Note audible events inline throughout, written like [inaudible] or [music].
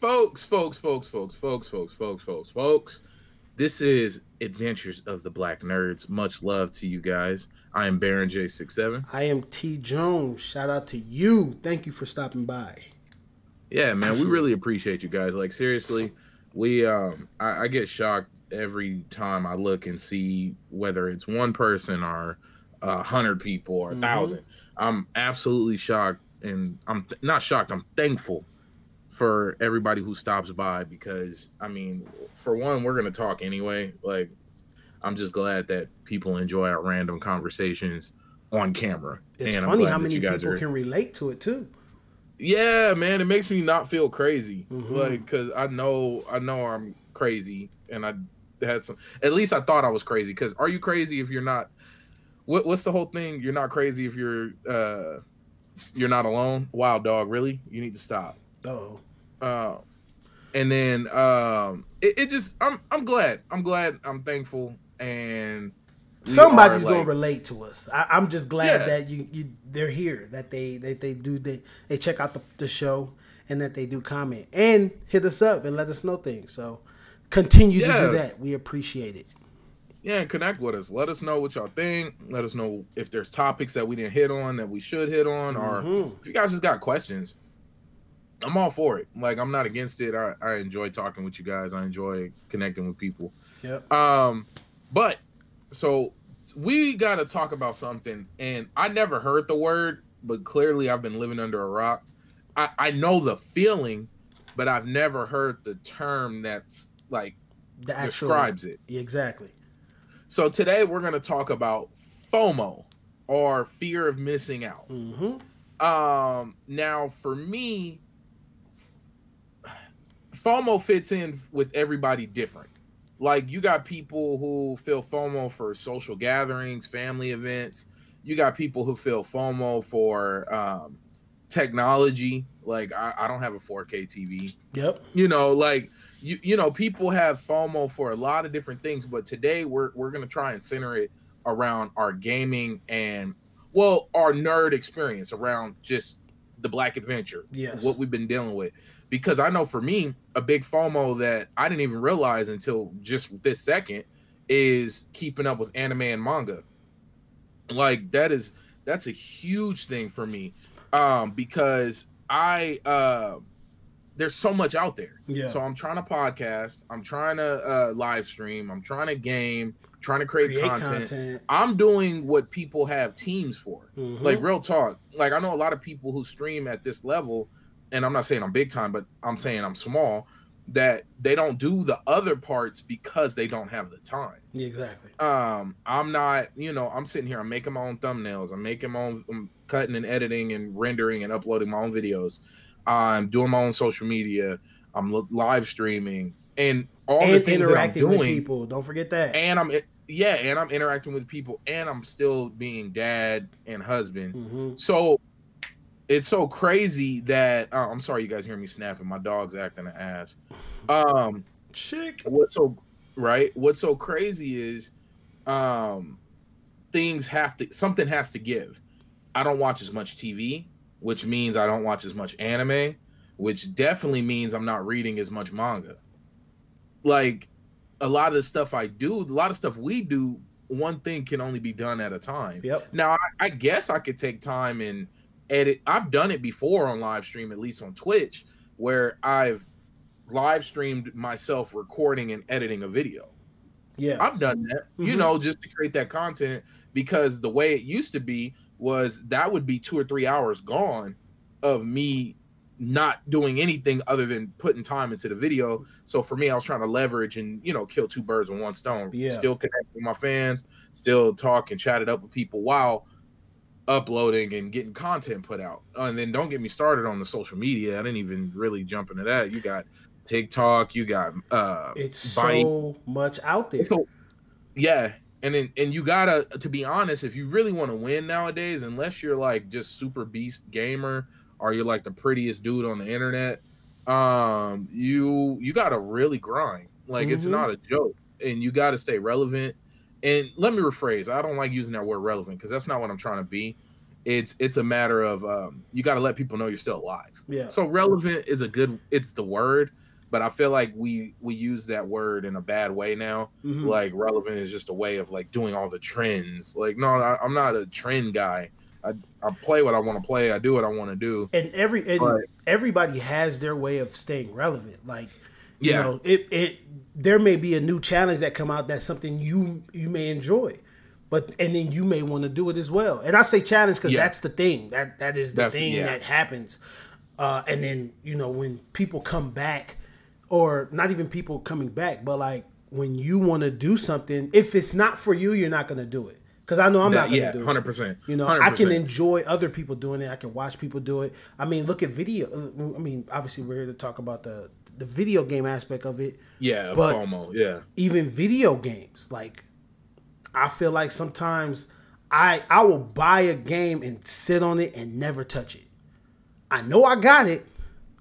folks, folks, folks, folks, folks, folks, folks, folks, folks. This is Adventures of the Black Nerds. Much love to you guys. I am Baron J67. I am T Jones. Shout out to you. Thank you for stopping by. Yeah, man, we really appreciate you guys. Like seriously, we um I, I get shocked every time I look and see whether it's one person or a hundred people or a Mhm. thousand. I'm absolutely shocked and I'm th- not shocked, I'm thankful for everybody who stops by because I mean, for one, we're gonna talk anyway. Like I'm just glad that people enjoy our random conversations on camera. It's and funny how many guys people are- can relate to it too. yeah, man, it makes me not feel crazy. Mhm. Like, cause I know, I know I'm crazy, and I had some. At least I thought I was crazy. Cause are you crazy if you're not? What What's the whole thing? You're not crazy if you're uh, you're not alone. Wild dog, really? You need to stop. Oh, Uh, and then um, it, it just I'm I'm glad. I'm glad. I'm thankful, and somebody's gonna relate to us. I, I'm just glad Yeah. that you, you they're here. That they that they do they they check out the, the show and that they do comment and hit us up and let us know things. So continue to do that. We appreciate it. yeah, connect with us. Let us know what y'all think. Let us know if there's topics that we didn't hit on that we should hit on, or Mhm. if you guys just got questions. I'm all for it. Like I'm not against it. I, I enjoy talking with you guys. I enjoy connecting with people. Yeah. Um, but so we got to talk about something, and I never heard the word, but clearly I've been living under a rock. I, I know the feeling, but I've never heard the term that's like The actual describes it. Exactly. So today we're going to talk about FOMO or fear of missing out. Mm-hmm. Um, now for me, FOMO fits in with everybody different. Like you got people who feel FOMO for social gatherings, family events. You got people who feel FOMO for um, technology. Like I, I don't have a 4K TV Yep. you know like you you know people have fomo for a lot of different things but today we're we're going to try and center it around our gaming and well our nerd experience around just the black adventure Yes. what we've been dealing with because i know for me a big fomo that i didn't even realize until just this second is keeping up with anime and manga like that is that's a huge thing for me um because i uh there's so much out there Yeah. so i'm trying to podcast i'm trying to uh live stream i'm trying to game trying to create, Create content. content. i'm doing what people have teams for Mhm. like real talk like i know a lot of people who stream at this level and i'm not saying i'm big time but i'm saying i'm small that they don't do the other parts because they don't have the time yeah, exactly. um i'm not you know i'm sitting here i'm making my own thumbnails i'm making my own I'm cutting and editing and rendering and uploading my own videos i'm doing my own social media i'm live streaming and all the and things that i'm doing people. Don't forget that. and i'm yeah and i'm interacting with people and i'm still being dad and husband Mhm. so it's so crazy that uh, I'm sorry you guys hear me snapping. My dog's acting an ass. Um, Chick. what's so right? What's so crazy is, um, things have to something has to give. I don't watch as much TV, which means I don't watch as much anime, which definitely means I'm not reading as much manga. Like a lot of the stuff I do, a lot of stuff we do, one thing can only be done at a time. Yep. Now, I, I guess I could take time and edit. I've done it before on live stream, at least on Twitch, where I've live streamed myself recording and editing a video. Yeah. I've done that, you Mhm. know, just to create that content because the way it used to be was that would be two or three hours gone of me not doing anything other than putting time into the video. So for me, I was trying to leverage and you know kill two birds with one stone. Yeah. Still connect with my fans, still talk and chat it up with people while uploading and getting content put out. Oh, and then don't get me started on the social media. I didn't even really jump into that. You got TikTok, you got uh it's so much out there. so yeah, and then and you gotta to be honest, if you really want to win nowadays, unless you're like just super beast gamer or you're like the prettiest dude on the internet, um, you you gotta really grind. Like it's Mhm. not a joke, and you gotta stay relevant. And let me rephrase, I don't like using that word relevant because that's not what I'm trying to be. It's it's a matter of um, you got to let people know you're still alive. Yeah. So relevant is a good. It's the word, but I feel like we we use that word in a bad way now. Mhm. Like relevant is just a way of like doing all the trends. Like no, I, I'm not a trend guy. I I play what I want to play. I do what I want to do. and every and Right. everybody has their way of staying relevant. Like you Yeah. know, it it there may be a new challenge that come out that's something you you may enjoy. But and then you may want to do it as well. And I say challenge because Yeah. that's the thing. That that is the That's- thing yeah. that happens. Uh, and then you know when people come back, or not even people coming back, but like when you want to do something, if it's not for you, you're not going to do it. Because I know I'm not going to yeah, do it. hundred percent. You know, I can enjoy other people doing it. I can watch people do it. I mean, look at video. I mean, obviously, we're here to talk about the the video game aspect of it. Yeah, but- FOMO. Yeah. Even video games, like I feel like sometimes I I will buy a game and sit on it and never touch it. I know I got it,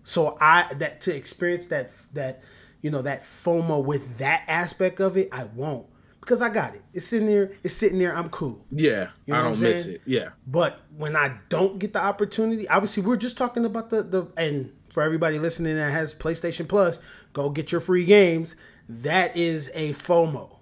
so I that to experience that that you know that FOMO with that aspect of it, I won't because I got it. It's sitting there. It's sitting there. I'm cool. Yeah. You know I don't miss it. Yeah. But when I don't get the opportunity, obviously we're just talking about the the and for everybody listening that has PlayStation Plus, go get your free games. That is a FOMO.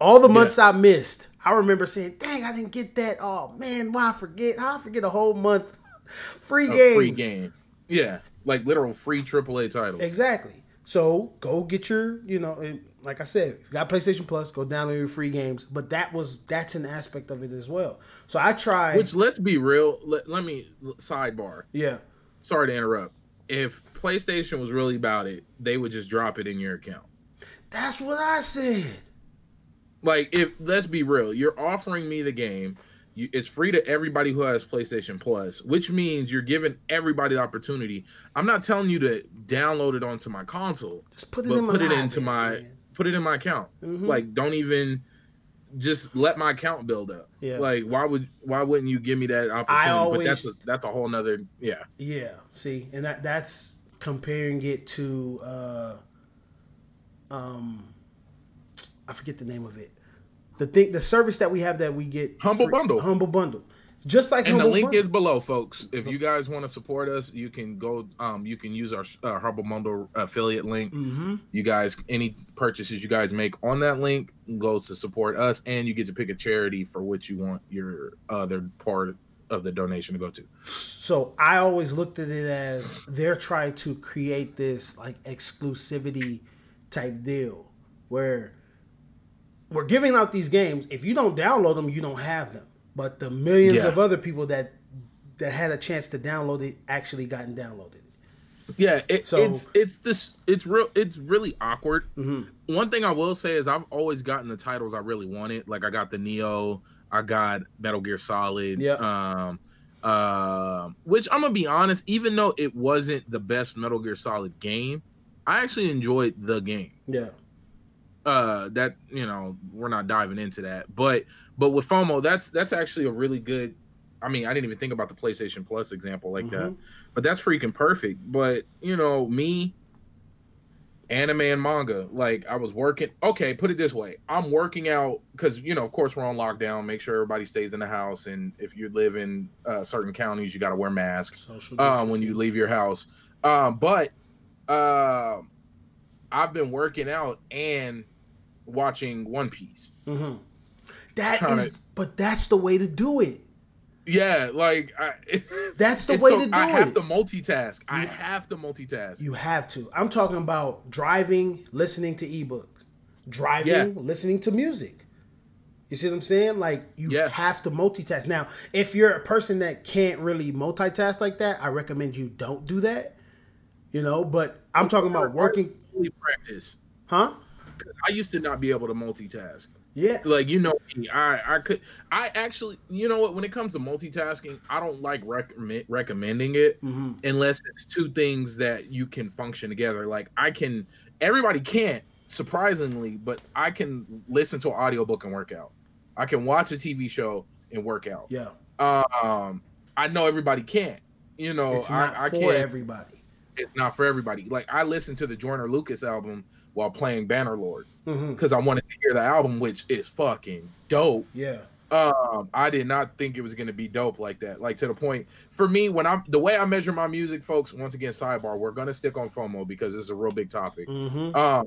All the months I missed, I remember saying, "Dang, I didn't get that. Oh man, why I forget? How I forget a whole month [laughs] free A games? free game. Yeah. Like literal free AAA titles. Exactly. So go get your, you know, like I said, if you got PlayStation Plus, go download your free games. But that was that's an aspect of it as well. So I tried. Which let's be real. Let, let me sidebar. yeah. Sorry to interrupt. If PlayStation was really about it, they would just drop it in your account. That's what I said. Like if let's be real, you're offering me the game. You, it's free to everybody who has PlayStation Plus, which means you're giving everybody the opportunity. I'm not telling you to download it onto my console, Just put it in my put it into my man. put it in my account. Mhm. Like don't even just let my account build up. Yeah. Like why would why wouldn't you give me that opportunity? I always- but that's a, that's a whole nother yeah. Yeah. See, and that that's comparing it to uh um I forget the name of it. The thing the service that we have that we get Humble Bundle. Humble Bundle. Just like And the link Bundle. is below, folks. If you guys want to support us, you can go. Um, you can use our uh, Humble Bundle affiliate link. hmm You guys, any purchases you guys make on that link goes to support us, and you get to pick a charity for which you want your other part of the donation to go to. So I always looked at it as they're trying to create this like exclusivity type deal where we're giving out these games. If you don't download them, you don't have them. But the millions Yeah. of other people that that had a chance to download it actually gotten downloaded. Yeah, it, So- it's it's this it's real it's really awkward. Mm-hmm. One thing I will say is I've always gotten the titles I really wanted. Like I got the Neo, I got Metal Gear Solid. Yeah. Um, um, which I'm gonna be honest, even though it wasn't the best Metal Gear Solid game, I actually enjoyed the game. Yeah. Uh, that you know we're not diving into that, but but with FOMO, that's that's actually a really good. I mean, I didn't even think about the PlayStation Plus example like that, Mhm. but that's freaking perfect. But you know, me, anime and manga, like I was working. Okay, put it this way: I'm working out because you know, of course, we're on lockdown. Make sure everybody stays in the house, and if you live in uh, certain counties, you got to wear masks um, when you leave your house. Um, but uh, I've been working out and watching One Piece. hmm That is, to- but that's the way to do it. Yeah, like I, [laughs] That's the way so- to do it. I have to multitask. I have to multitask. You have to. I'm talking about driving, listening to ebooks, driving, Yeah. listening to music. You see what I'm saying? Like you Yeah. have to multitask. Now, if you're a person that can't really multitask like that, I recommend you don't do that. You know, but I'm talking about working, practice. huh? I used to not be able to multitask. Yeah. Like you know, me, I I could I actually you know what when it comes to multitasking, I don't like recommend recommending it Mhm. unless it's two things that you can function together. Like I can everybody can't surprisingly, but I can listen to an audiobook and work out. I can watch a TV show and work out. Yeah. Um I know everybody can't. You know, It's not I, I for can't everybody. it's not for everybody. Like I listened to the Joyner Lucas album while playing Bannerlord because I wanted to hear the album, which is fucking dope. Yeah. Um, I did not think it was gonna be dope like that. Like to the point for me, when I'm the way I measure my music, folks. Once again, sidebar. We're gonna stick on FOMO because it's a real big topic. Mm-hmm. Um,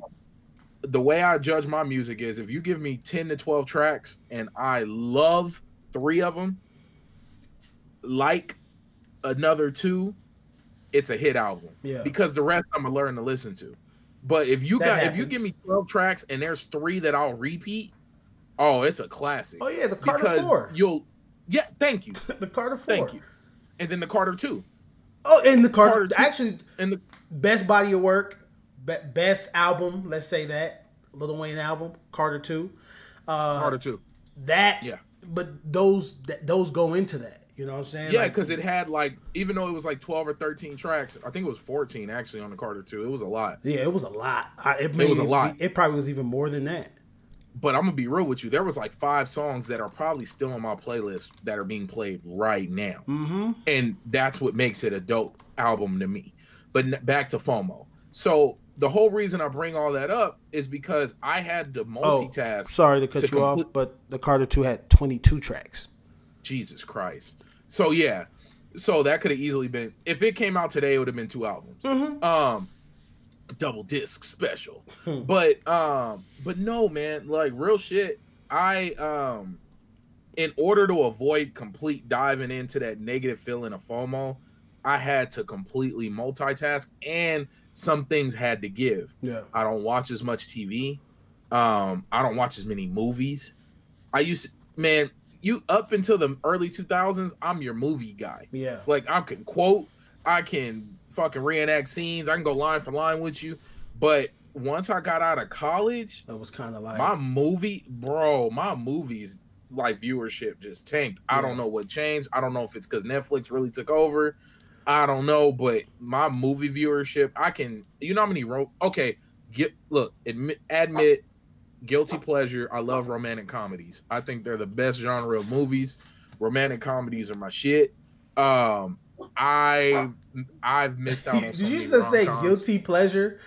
the way I judge my music is if you give me ten to twelve tracks and I love three of them, like another two, it's a hit album. Yeah. Because the rest I'm gonna learn to listen to. But if you That got if you give me twelve tracks and there's three that I'll repeat, oh, it's a classic. Oh yeah, the Carter because Four. you'll yeah, thank you. [laughs] the Carter Four. Thank you. And then the Carter two. Oh, and the Carter, Carter two. actually And the best body of work, be- best album. Let's say that Lil Wayne album, Carter Two. Uh, Carter two. That Yeah. But those that, those go into that. You know what I'm saying? Yeah, Like, because it had like even though it was like twelve or thirteen tracks, I think it was fourteen actually on the Carter two. It was a lot. yeah, it was a lot. I, it, was a lot. It probably was even more than that. But I'm gonna be real with you. There was like five songs that are probably still on my playlist that are being played right now, Mm-hmm. and that's what makes it a dope album to me. But n- back to FOMO. So the whole reason I bring all that up is because I had to Oh, multitask. sorry to cut to you off, but the Carter Two had 22 tracks. Jesus Christ. So yeah, so that could have easily been if it came out today, it would have been two albums. Um, double disc special. but um, but no, man, like real shit. I um, in order to avoid complete diving into that negative feeling of FOMO, I had to completely multitask, and some things had to give. Yeah. I don't watch as much TV. Um, I don't watch as many movies. I used to, man, you up until the early 2000s, I'm your movie guy. Yeah. Like I can quote, I can fucking reenact scenes, I can go line for line with you. But once I got out of college, That was kind of like my movie, bro, my movies like viewership just tanked. I don't know what changed. I don't know if it's because Netflix really took over. I don't know, but my movie viewership, I can. You know how many? Ro- okay, get look, admit, admit, guilty pleasure. I love romantic comedies. I think they're the best genre of movies. Romantic comedies are my shit. Um, I I've missed out on. [laughs] Did you just say guilty pleasure?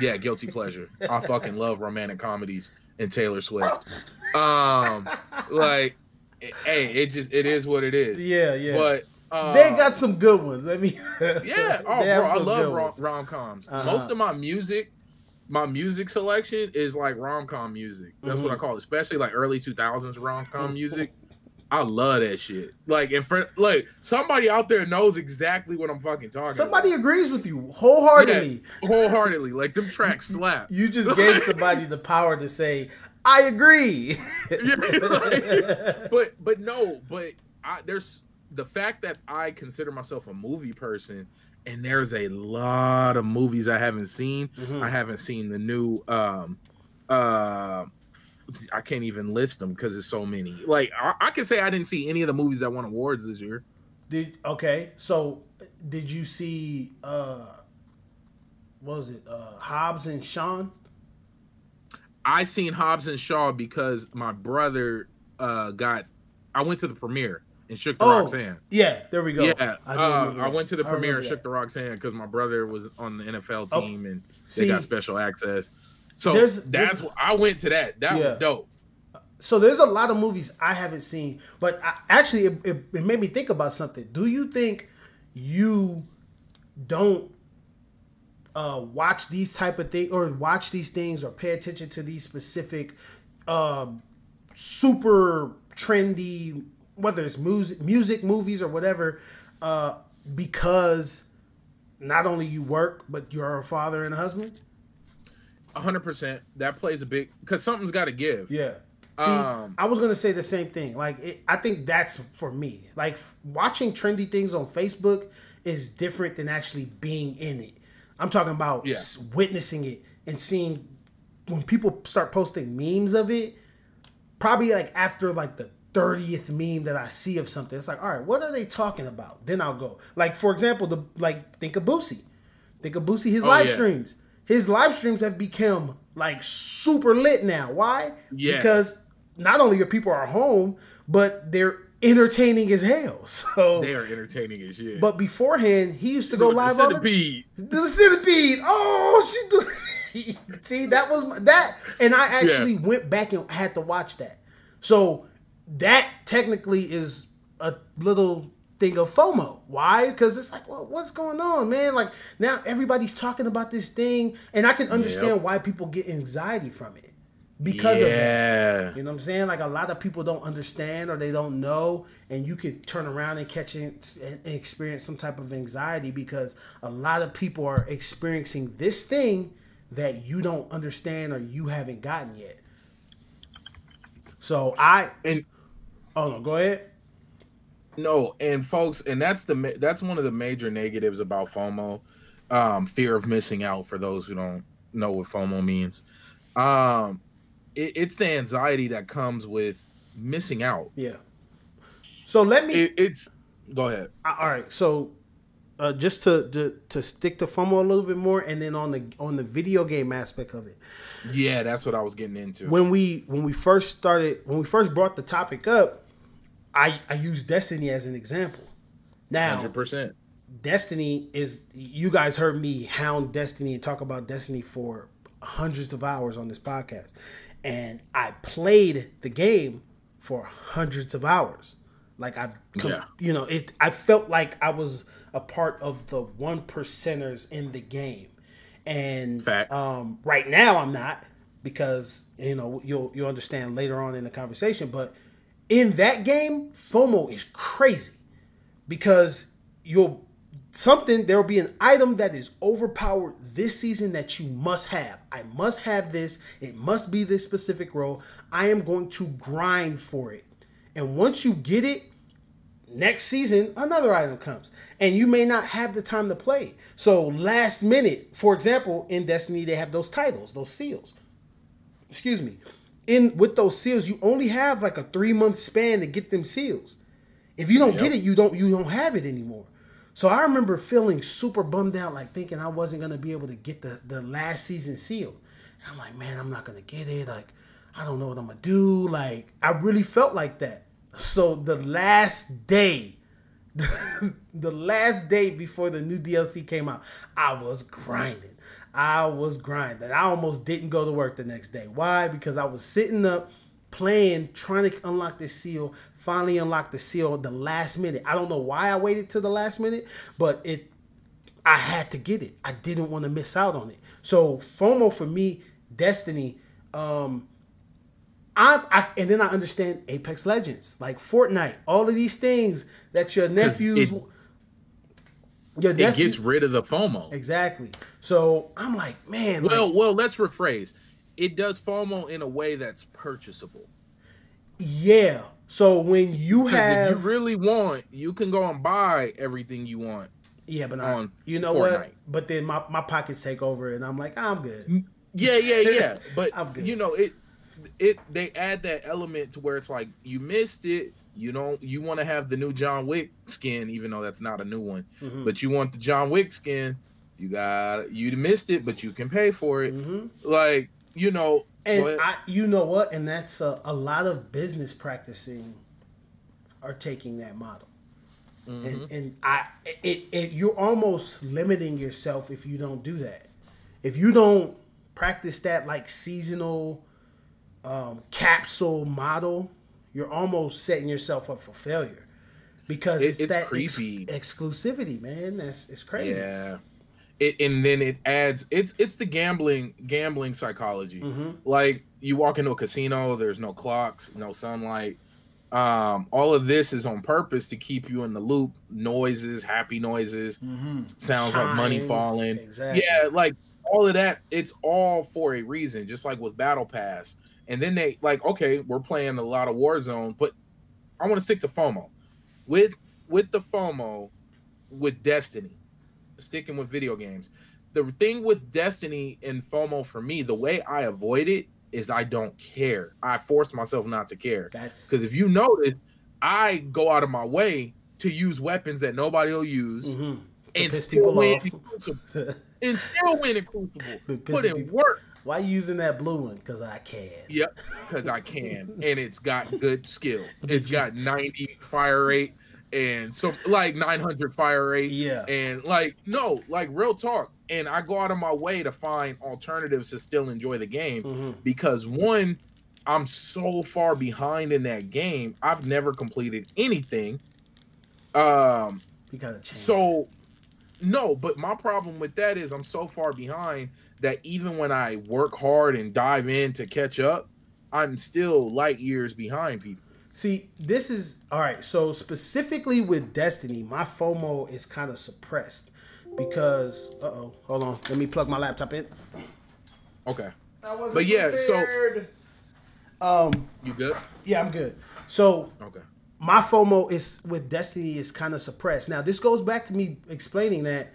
Yeah, guilty pleasure. I fucking love romantic comedies and Taylor Swift. Um, like, hey, it just it is what it is. Yeah, yeah. But um, they got some good ones. [laughs] I mean, yeah. Oh, bro, I love rom coms. Uh-huh. Most of my music, my music selection is like rom com music. That's what I Mhm. call it, especially like early two thousands rom com music. I love that shit. Like, in front, like somebody out there knows exactly what I'm fucking talking Somebody agrees with you wholeheartedly. about. wholeheartedly. Like them tracks slap. You just gave [laughs] somebody the power to say, "I agree." [laughs] Yeah, like- but but no, but I, there's the fact that I consider myself a movie person, and there's a lot of movies I haven't seen. Mhm. I haven't seen the new. um uh I can't even list them because there's so many. Like I, I can say I didn't see any of the movies that won awards this year. Did okay? So did you see? uh What was it? Uh Hobbs and Shaw. I seen Hobbs and Shaw because my brother uh got. I went to the premiere and shook the Oh, Rock's hand. yeah. There we go. Yeah, do uh, I went to the I premiere and shook that. the Rock's hand because my brother was on the NFL Oh, team and see, they got special access. So there's- that's there's- what I went to that. That Yeah. was dope. So there's a lot of movies I haven't seen, but I, actually, it, it, it made me think about something. Do you think you don't uh, watch these type of things, or watch these things, or pay attention to these specific, uh, super trendy, whether it's music, music, movies, or whatever, uh, because not only you work, but you're a father and a husband? hundred percent. That plays a big because something's got to give. Yeah. See, Um, I was gonna say the same thing. Like, it, I think that's for me. Like, f- watching trendy things on Facebook is different than actually being in it. I'm talking about Yeah. witnessing it and seeing when people start posting memes of it. Probably like after like the thirtieth meme that I see of something, it's like, all right, what are they talking about? Then I'll go. Like, for example, the like think of Boosie. Think of Boosie, his Oh, live yeah. streams. His live streams have become like super lit now. Why? Yeah. Because not only your people are home, but they're entertaining as hell. [laughs] So, They are entertaining as shit. but beforehand, he used to go With the live on the, centipede. the centipede. Oh, she do. [laughs] See, that was my, that, and I actually went back and had to watch that. So that technically is a little thing of FOMO. Why? Because it's like, well, what's going on, man? Like now everybody's talking about this thing, and I can understand Yep. why people get anxiety from it because yeah. of that. You know what I'm saying? Like a lot of people don't understand or they don't know, and you could turn around and catch it and experience some type of anxiety because a lot of people are experiencing this thing that you don't understand or you haven't gotten yet. So I And oh no, go ahead. No, and folks, and that's the that's one of the major negatives about FOMO, um, fear of missing out. For those who don't know what FOMO means, um, it, it's the anxiety that comes with missing out. Yeah. So let me. It, it's go ahead. All right so uh, just to, to to stick to FOMO a little bit more, and then on the on the video game aspect of it, Yeah, that's what I was getting into. when we when we first started when we first brought the topic up, I I used Destiny as an example. Now, Hundred percent. Destiny is you guys heard me hound Destiny and talk about Destiny for hundreds of hours on this podcast. And I played the game for hundreds of hours. Like I Yeah. you know, it I felt like I was a part of the one percenters in the game. And Fact. um right now I'm not because you know you'll you'll understand later on in the conversation, but in that game, FOMO is crazy because you'll something there will be an item that is overpowered this season that you must have. I must have this. It must be this specific role. I am going to grind for it. And once you get it, next season another item comes and you may not have the time to play. So last minute, for example, in Destiny they have those titles, those seals. Excuse me. In with those seals, you only have like a 3 month span to get them seals. If you don't Yep. get it, you don't you don't have it anymore. So I remember feeling super bummed out, like thinking I wasn't gonna be able to get the the last season seal. And I'm like, man, I'm not gonna get it. Like, I don't know what I'm gonna do. Like, I really felt like that. So the last day, [laughs] the last day before the new DLC came out, I was grinding. I was grinding. I almost didn't go to work the next day. Why? Because I was sitting up playing, trying to unlock this seal. Finally unlocked the seal the last minute. I don't know why I waited to the last minute, but it I had to get it. I didn't want to miss out on it. So FOMO for me, Destiny, um, I, I and then I understand Apex Legends, like Fortnite, all of these things that your nephews, it- your It gets rid of the FOMO. exactly. So I'm like, man, Well, like, well, let's rephrase. It does FOMO in a way that's purchasable. yeah. So when you have, if you really want, you can go and buy everything you want. yeah, but I, you know what? But then my, my pockets take over, and I'm like, I'm good. Yeah, yeah, [laughs] yeah. But I'm good. you know, it it they add that element to where it's like you missed it. You don't you want to have the new John Wick skin, even though that's not a new one. Mhm. But you want the John Wick skin. You got you missed it, but you can pay for it. Mhm. Like you know, And I, you know what? And that's a, a lot of business practicing are taking that model. Mm-hmm. And, and I, it, it, you're almost limiting yourself if you don't do that. If you don't practice that like seasonal um, capsule model, you're almost setting yourself up for failure because It- it's, it's that ex- exclusivity, man. That's it's crazy. Yeah. It, and then it adds it's it's the gambling gambling psychology. Mm-hmm. Like you walk into a casino, there's no clocks, no sunlight. Um, all of this is on purpose to keep you in the loop. Noises, happy noises, sounds like money falling. exactly. Yeah, like all of that. It's all for a reason. Just like with Battle Pass, and then they like, okay, we're playing a lot of Warzone, but I want to stick to FOMO. With with the FOMO, with Destiny, sticking with video games. The thing with Destiny and FOMO for me, the way I avoid it is I don't care. I force myself not to care. That's Because if you notice, I go out of my way to use weapons that nobody will use mhm. To and still win off. in Crucible. and still win in Crucible. [laughs] Put in people- work. Why you using that blue one? Because I can. Yep, because I can, [laughs] and it's got good skills. It's got 90 fire rate and so like 900 fire rate. Yeah. and like no, like real talk. And I go out of my way to find alternatives to still enjoy the game Mhm. because one, I'm so far behind in that game. I've never completed anything. Um, You gotta change. so no, but my problem with that is I'm so far behind that even when I work hard and dive in to catch up, I'm still light years behind people. See, this is all right. So specifically with Destiny, my FOMO is kind of suppressed because. Uh oh, hold on. Let me plug my laptop in. Okay. I wasn't But yeah, so- um, You good? yeah, I'm good. So Okay. My FOMO is with Destiny is kind of suppressed. Now this goes back to me explaining that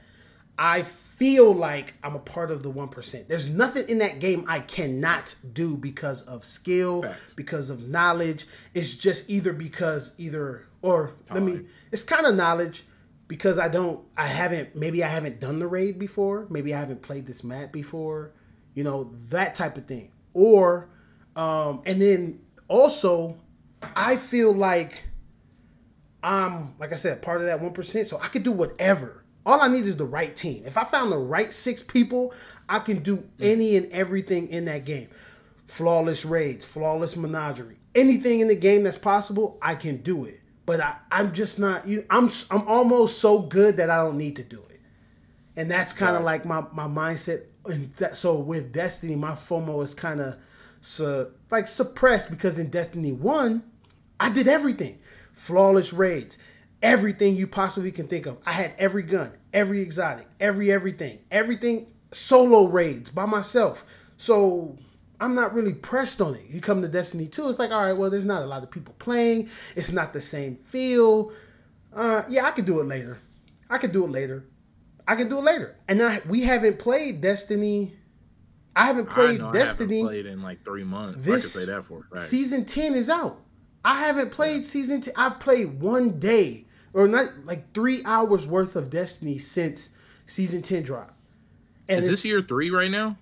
I feel like I'm a part of the one percent. There's nothing in that game I cannot do because of skill, Facts. because of knowledge. It's just either because either or let me. It's kind of knowledge because I don't. I haven't. Maybe I haven't done the raid before. Maybe I haven't played this map before. You know that type of thing. Or, um, and then also, I feel like I'm like I said, part of that one percent. So I could do whatever. All I need is the right team. If I found the right six people, I can do mm. any and everything in that game. Flawless raids, flawless menagerie, anything in the game that's possible, I can do it. But I, I'm just not. You, I'm I'm almost so good that I don't need to do it. And that's kind of like my my mindset. And that, so with Destiny, my FOMO is kind of su- like suppressed because in Destiny One, I did everything, flawless raids, everything you possibly can think of. I had every gun, every exotic, every everything, everything solo raids by myself. So I'm not really pressed on it. You come to Destiny 2, it's like, all right, well, there's not a lot of people playing. It's not the same feel. Uh, yeah, I could do it later. I could do it later. I can do it later. And I, we haven't played Destiny. I haven't I played know Destiny. I haven't played in like three months. This I can say that for fact. Season 10 is out. I haven't played season 10. I've played one day or not like three hours worth of Destiny since season 10 dropped. And is this year three right now?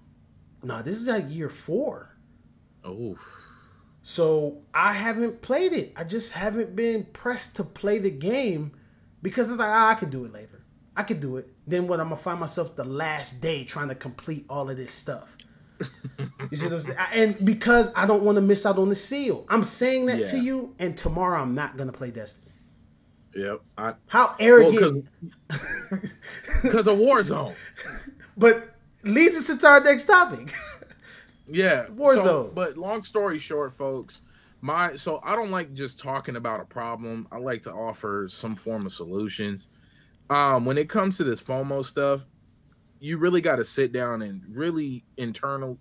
no, this is like year four. Oh, So I haven't played it. I just haven't been pressed to play the game because it's like ah, I could do it later. I could do it. Then what? I'm gonna find myself the last day trying to complete all of this stuff. [laughs] you see what I'm saying? And because I don't want to miss out on the seal, I'm saying that to you. And tomorrow I'm not gonna play Destiny. yep. I How well, arrogant! because [laughs] of Warzone. but leads us into our next topic. Yeah, [laughs] Warzone. So, but long story short, folks, my so I don't like just talking about a problem. I like to offer some form of solutions. Um, when it comes to this FOMO stuff, you really got to sit down and really internal,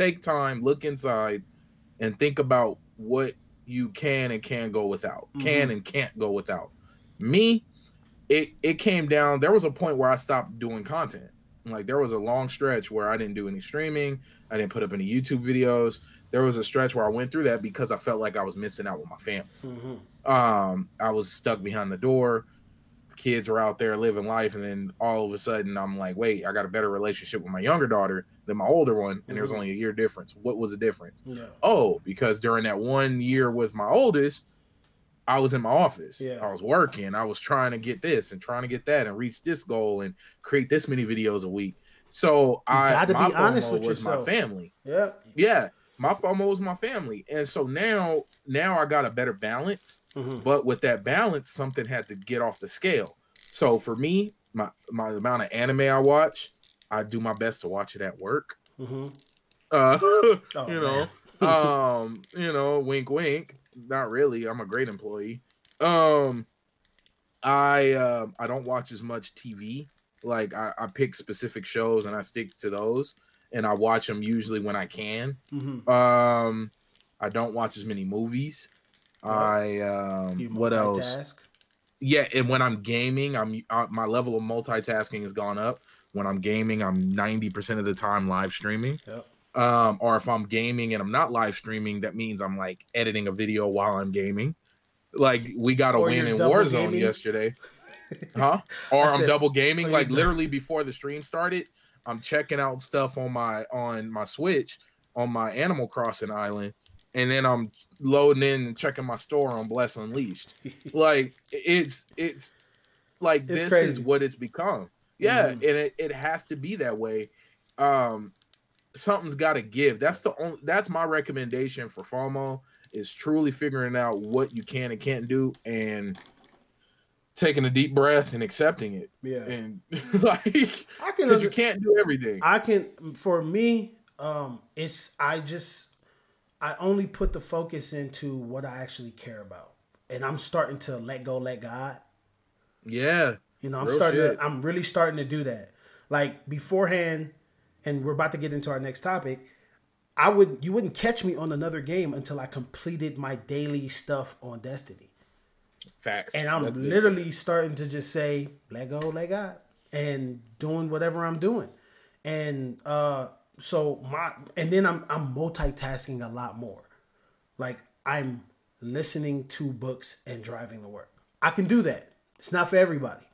take time, look inside, and think about what you can and can't go without, can and can't go without. Me, it it came down. There was a point where I stopped doing content. Like there was a long stretch where I didn't do any streaming. I didn't put up any YouTube videos. There was a stretch where I went through that because I felt like I was missing out with my family. Mhm. Um, I was stuck behind the door. Kids were out there living life, and then all of a sudden, I'm like, wait, I got a better relationship with my younger daughter than my older one, and there's Mhm. only a year difference. What was the difference? Yeah. Oh, because during that one year with my oldest, I was in my office. Yeah. I was working. I was trying to get this and trying to get that and reach this goal and create this many videos a week. So I gotta be honest with was yourself. my family. Yeah. Yeah, my FOMO was my family, and so now now I got a better balance. Mhm. But with that balance, something had to get off the scale. So for me, my my amount of anime I watch, I do my best to watch it at work. Mhm. Uh, [laughs] Oh, you know, [laughs] um, you know, wink, wink. Not really. I'm a great employee. Um, I uh, I don't watch as much TV. Like I, I pick specific shows and I stick to those, and I watch them usually when I can. Mhm. Um, I don't watch as many movies. I um, what else? Yeah, and when I'm gaming, I'm uh, my level of multitasking has gone up. When I'm gaming, I'm 90% of the time live streaming. Yep. Um, or if I'm gaming and I'm not live streaming, that means I'm like editing a video while I'm gaming. Like we got a Or win in Warzone gaming. yesterday. [laughs] Huh? Or I'm said, double gaming. Like literally before the stream started, I'm checking out stuff on my on my Switch on my Animal Crossing island, and then I'm loading in and checking my store on Bless Unleashed. [laughs] like it's it's like It's this is what it's become. Yeah, Mhm. and it, it has to be that way. Um something's got to give. That's the only. That's my recommendation for FOMO is truly figuring out what you can and can't do and taking a deep breath and accepting it. Yeah. And [laughs] like, I can because you can't do everything. I can for me, um, it's I just I only put the focus into what I actually care about. And I'm starting to let go, let God. yeah. You know, I'm starting shit. to I'm really starting to do that. Like beforehand, and we're about to get into our next topic. I would you wouldn't catch me on another game until I completed my daily stuff on Destiny. Facts. And I'm That's literally starting to just say, let go, let God, and doing whatever I'm doing. And uh so my and then I'm I'm multitasking a lot more. Like I'm listening to books and driving to work. I can do that. It's not for everybody.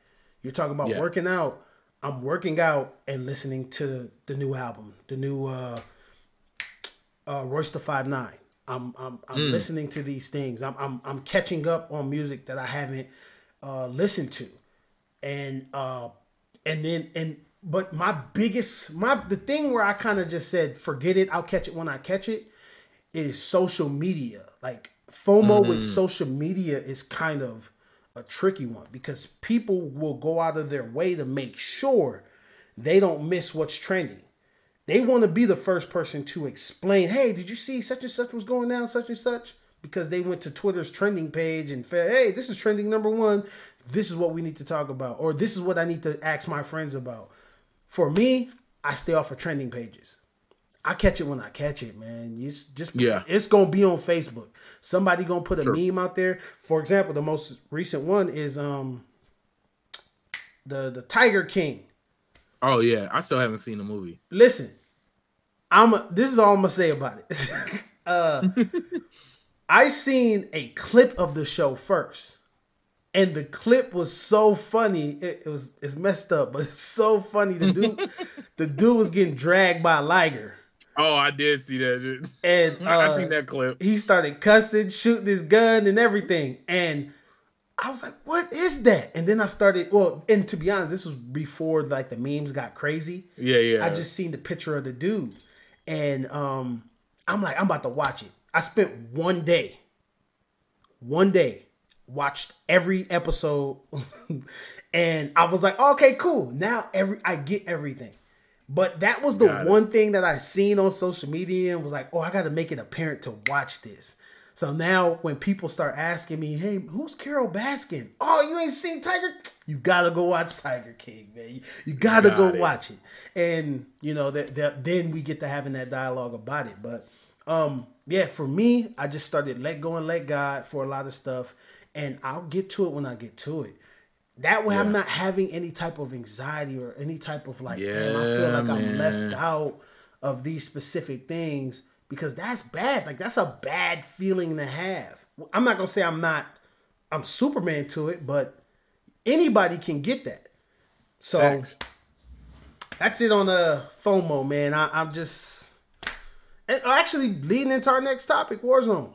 You're talking about Yeah. working out. I'm working out and listening to the new album, the new uh uh Royce the Five Nine. I'm I'm I'm Mm. listening to these things. I'm I'm I'm catching up on music that I haven't uh listened to. And uh and then and but my biggest my the thing where I kind of just said forget it, I'll catch it when I catch it is social media. Like FOMO with social media is kind of a tricky one because people will go out of their way to make sure they don't miss what's trending. They want to be the first person to explain, hey, did you see such and such was going down, such and such? Because they went to Twitter's trending page and said, hey, this is trending number one. This is what we need to talk about. Or this is what I need to ask my friends about. For me, I stay off of trending pages. I catch it when I catch it, man. You just, Yeah. it's gonna be on Facebook. Somebody gonna put a meme out there. For example, the most recent one is um the the Tiger King. Oh yeah, I still haven't seen the movie. Listen, I'm a, this is all I'm gonna say about it. [laughs] uh [laughs] I seen a clip of the show first. And the clip was so funny. It, it was it's messed up, but it's so funny. The dude [laughs] the dude was getting dragged by a liger. Oh, I did see that shit. And I uh, seen that clip. he started cussing, shooting his gun and everything. And I was like, what is that? And then I started, well, and to be honest, this was before like the memes got crazy. Yeah, yeah. I just seen the picture of the dude. And um, I'm like, I'm about to watch it. I spent one day, one day, watched every episode, [laughs] and I was like, okay, cool. Now every I get everything. But that was the Got it. one thing that I seen on social media and was like, oh, I got to make it apparent to watch this. So now when people start asking me, hey, who's Carole Baskin? Oh, you ain't seen Tiger? You gotta go watch Tiger King, man. You, you gotta Got go it. watch it. And you know that, that then we get to having that dialogue about it. But um, yeah, for me, I just started let go and let God for a lot of stuff, and I'll get to it when I get to it. That way, I'm not having any type of anxiety or any type of like, damn, I feel Yeah, like I'm left out of these specific things because that's bad. Like that's a bad feeling to have. I'm not gonna say I'm not, I'm Superman to it, but anybody can get that. So Facts. that's it on the FOMO, man. I, I'm just and actually leading into our next topic, Warzone.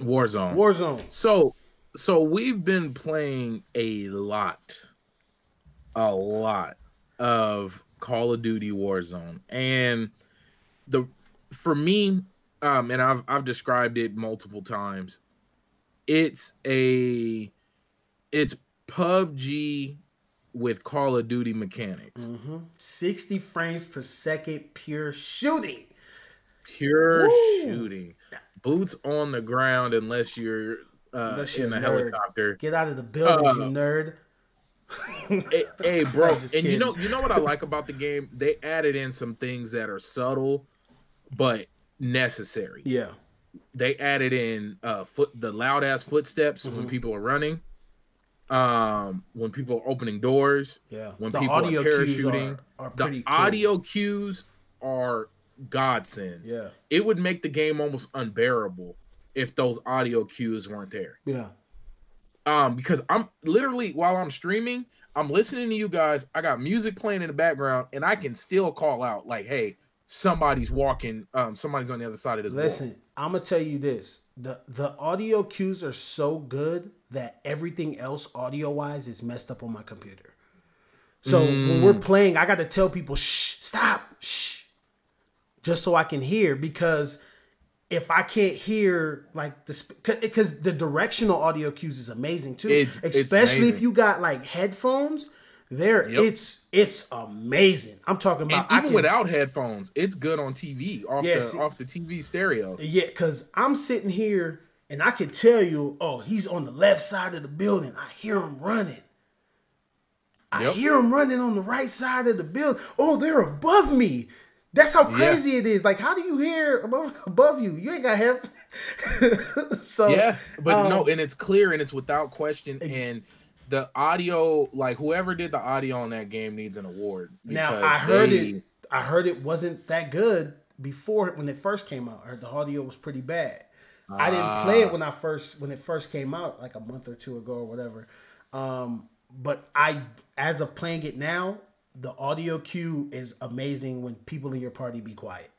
Warzone. Warzone. So, so we've been playing a lot, a lot of Call of Duty Warzone, and the for me, um, and I've I've described it multiple times. It's a, it's PUBG with Call of Duty mechanics, 60 frames per second, pure shooting. pure Woo. shooting, boots on the ground unless you're uh, Unless you're in a nerd. helicopter. Get out of the building, Uh, you nerd. hey, hey, [laughs] bro, and just you know, you know what I like about the game? They added in some things that are subtle, but necessary. Yeah. They added in uh foot the loud ass footsteps Mm-hmm. when people are running, um, when people are opening doors, Yeah. when The people are parachuting. are- are pretty the cool. audio cues are godsends. Yeah. it would make the game almost unbearable if those audio cues weren't there Yeah. um because i'm literally while i'm streaming i'm listening to you guys i got music playing in the background and i can still call out like hey somebody's walking um somebody's on the other side of this wall. Listen, I'm gonna tell you this: the the audio cues are so good that everything else audio wise is messed up on my computer. So when Mm. we're playing, I got to tell people, "Shh, stop, shh." just so I can hear because if I can't hear like the because the directional audio cues is amazing too, It's- it's especially if you got like headphones. There, Yep. it's it's amazing. I'm talking And about I even can- without headphones, it's good on TV off Yeah, the see- off the TV stereo. Yeah, because I'm sitting here and I can tell you, oh, he's on the left side of the building. I hear him running. I Yep. hear him running on the right side of the building. Oh, they're above me. That's how crazy it is. Like, how do you hear above above you? You ain't got help. [laughs] so Yeah, but um, no, and it's clear and it's without question. And the audio, like whoever did the audio on that game, needs an award. Now I heard they- it. I heard it wasn't that good before when it first came out. I heard the audio was pretty bad. I didn't play Ah. it when I first when it first came out, like a month or two ago or whatever. Um, but I, as of playing it now, the audio cue is amazing. When people in your party be quiet,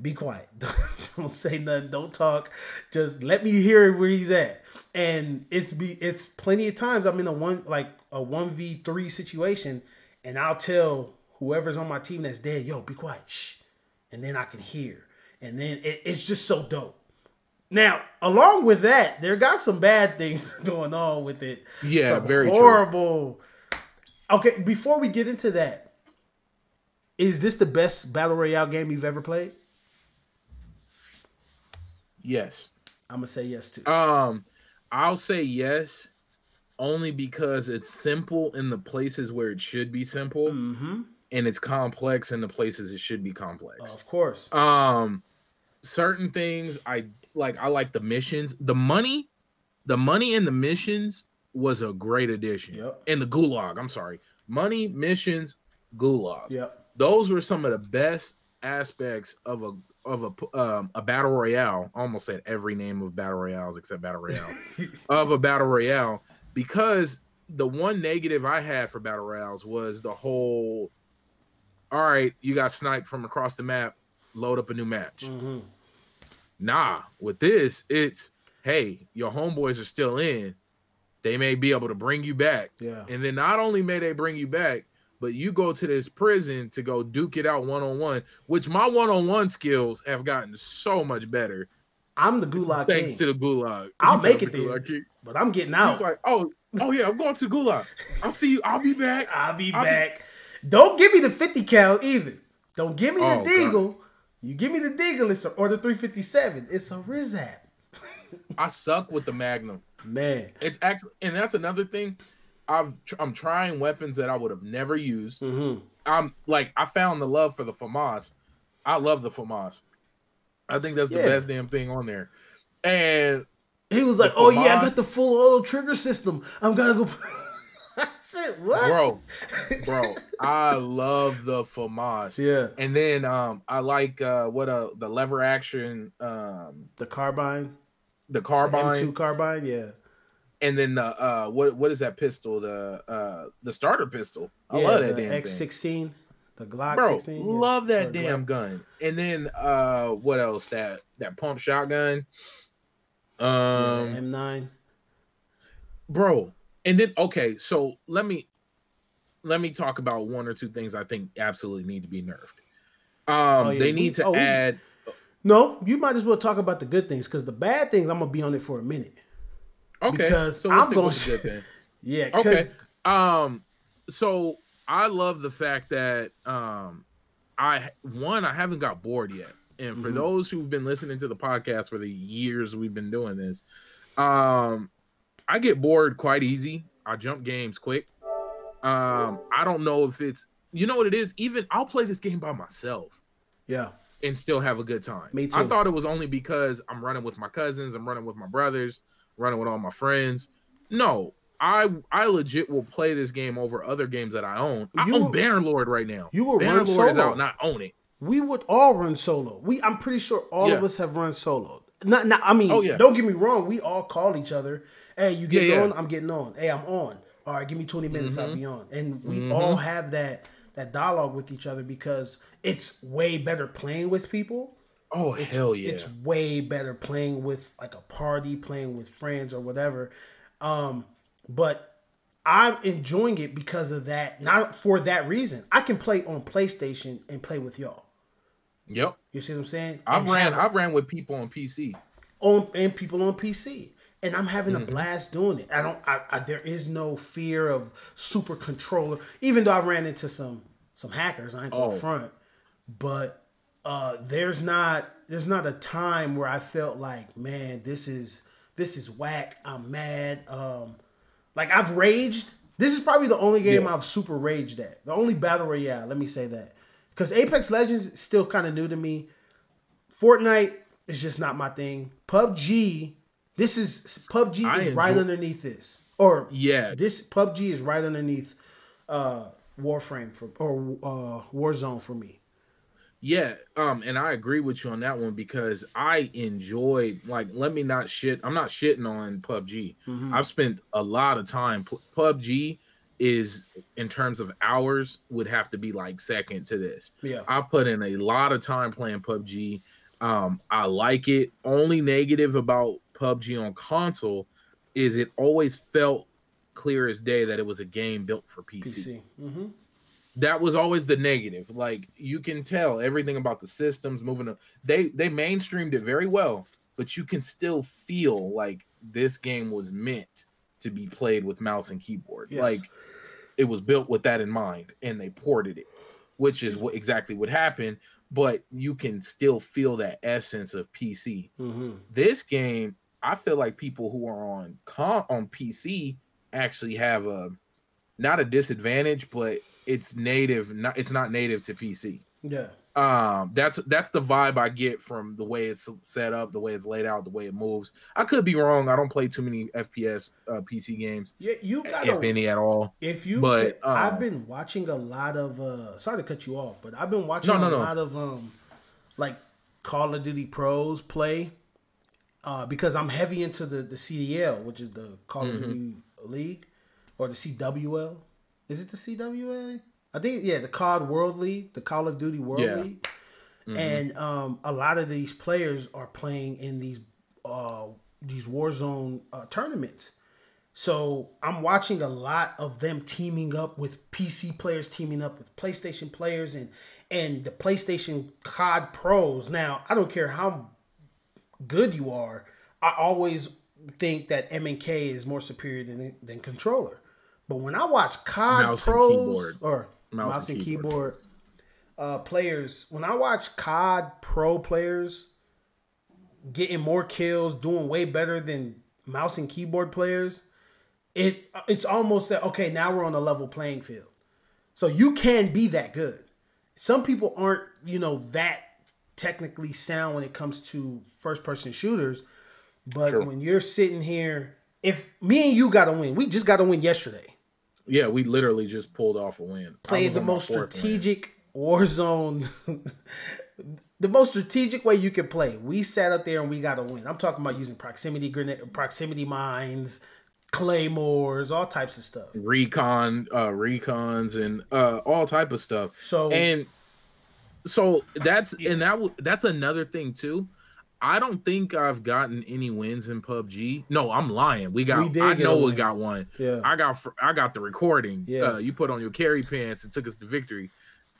be quiet. [laughs] don't say nothing. Don't talk. Just let me hear where he's at. And it's be it's plenty of times I'm in a one like a one v three situation, and I'll tell whoever's on my team that's dead, yo, be quiet, shh, and then I can hear, and then it, it's just so dope. Now, along with that, there got some bad things [laughs] going on with it. Yeah, Some very true. horrible. Okay, before we get into that, is this the best battle royale game you've ever played? Yes. I'm gonna say yes too. Um, I'll say yes, only because it's simple in the places where it should be simple, mm-hmm. and it's complex in the places it should be complex. Of course. Um, certain things I like. I like the missions. The money, the money in the missions was a great addition. Yep. And the gulag. I'm sorry, money missions gulag. Yep. Those were some of the best aspects of a of a um, a battle royale. Almost said every name of battle royales except battle royale [laughs] of a battle royale because the one negative I had for battle royales was the whole. All right, you got sniped from across the map. Load up a new match. Mm-hmm. Nah, with this, it's hey, your homeboys are still in. They may be able to bring you back. Yeah. And then not only may they bring you back, but you go to this prison to go duke it out one on one, which my one on one skills have gotten so much better I'm the gulag thanks king, to the gulag. I'll He said make it the there. King. but I'm getting He's out. like, oh, oh yeah, I'm going to gulag. I'll see you. I'll be back. [laughs] I'll be I'll be- back. Don't give me the 50 cal either. Don't give me the Oh, God. Deagle. You give me the Deagle, it's a, or the 357. It's a Rizap. I suck with the Magnum. Man. It's actually, and that's another thing. I've I'm trying weapons that I would have never used. Mm-hmm. I'm like I found the love for the FAMAS. I love the FAMAS. I think that's the Yeah. best damn thing on there. And He was like, The "Oh yeah, I got the full auto trigger system. I'm gonna go." [laughs] I said, "What, bro, [laughs] bro, I love the FAMAS. Yeah, And then um I like uh what uh the lever action um the carbine, the M2 carbine carbine. Yeah, and then the uh what what is that pistol the uh the starter pistol. I yeah, love that the damn. X16, the Glock Bro, 16. yeah. love that Or damn Glock. gun. And then uh what else? That that pump shotgun. Yeah, Um the M9. bro. And then okay, so let me let me talk about one or two things I think absolutely need to be nerfed. Um Oh, yeah, they we- need to oh, we- add No, you might as well talk about the good things because the bad things I'm gonna be on it for a minute. Okay. because so I'm with the good. Yeah, Okay. Um so I love the fact that um I one I haven't got bored yet. And for Mhm. those who've been listening to the podcast for the years we've been doing this, um I get bored quite easy. I jump games quick. Um I don't know if it's you know what it is even I'll play this game by myself yeah, and still have a good time. Me too. I thought it was only because I'm running with my cousins, I'm running with my brothers, running with all my friends. No, I I legit will play this game over other games that I own. I You own Bannerlord right now. you will run Bannerlord is out, and I own it. we would all run solo. We, I'm pretty sure all of us have run solo. Not, not, I mean, Oh, yeah. don't get me wrong. We all call each other. Hey, you getting Yeah, yeah. on? I'm getting on. Hey, I'm on. All right, give me 20 minutes. I'll Mm-hmm. be on. And we all have that that dialogue with each other because it's way better playing with people. Oh hell yeah! It's way better playing with like a party, playing with friends or whatever. Um, but I'm enjoying it because of that. Not for that reason. I can play on PlayStation and play with y'all. Yep. You see what I'm saying? I've ran I've ran with people on PC. on and people on PC. And I'm having Mm-hmm. a blast doing it. I don't. I, I there is no fear of super controller. Even though I ran into some some hackers, I ain't Oh. front. But uh, there's not there's not a time where I felt like, man, this is this is whack. I'm mad. Um, like I've raged. This is probably the only game Yeah. I've super raged at. The only battle royale. Let me say that because Apex Legends is still kind of new to me. Fortnite is just not my thing. PUBG, this is PUBG I is right underneath this. Or Yeah. this PUBG is right underneath uh Warframe for or uh Warzone for me. Yeah, um, and I agree with you on that one because I enjoyed like let me not shit. I'm not shitting on PUBG. Mm-hmm. I've spent a lot of time. PUBG is in terms of hours would have to be like second to this. Yeah. I've put in a lot of time playing PUBG. Um, I like it. Only negative about PUBG on console is it always felt clear as day that it was a game built for PC PC. Mm-hmm. That was always the negative. Like you can tell everything about the systems moving. Up. they they mainstreamed it very well, but you can still feel like this game was meant to be played with mouse and keyboard. Yes. Like it was built with that in mind, and they ported it, which is what exactly what happened. But you can still feel that essence of PC. Mm-hmm. This game, I feel like people who are on con- on PC actually have a not a disadvantage, but it's native. Not it's not native to PC. Yeah. Um, that's that's the vibe I get from the way it's set up, the way it's laid out, the way it moves. I could be wrong. I don't play too many FPS uh, PC games, Yeah, you got if any at all. If you, But, but I've um, been watching a lot of. uh Sorry to cut you off, but I've been watching No, no, a no. lot of um, like Call of Duty pros play, uh, because I'm heavy into the the CDL, which is the Call Mm-hmm. of Duty League, or the CWL. Is it the CWA? I think yeah, the COD World League, the Call of Duty World Yeah. Mm-hmm. League, and um, a lot of these players are playing in these uh these Warzone uh, tournaments. So I'm watching a lot of them teaming up with PC players, teaming up with PlayStation players, and and the PlayStation COD pros. Now I don't care how good you are. I always think that M and K is more superior than than controller. But when I watch COD Mouse and pros keyboard. or Mouse mouse, and and keyboard. keyboard, uh, players, when I watch COD pro players getting more kills, doing way better than mouse and keyboard players, it it's almost that okay, now we're on a level playing field. So you can be that good. Some people aren't, you know, that technically sound when it comes to first person shooters, but Sure. when you're sitting here, if me and you got to win, we just got to win yesterday. Yeah, we literally just pulled off a win. Played the most fourth win. strategic Warzone, [laughs] the most strategic way you can play. We sat up there and we got a win. I'm talking about using proximity grenade, proximity mines, claymores, all types of stuff. recon uh recons and uh all type of stuff So- and so that's and that that's another thing too i don't think i've gotten any wins in pubg no i'm lying we got We did i know we got one Yeah. i got i got the recording Yeah. uh you put on your carry pants and took us to victory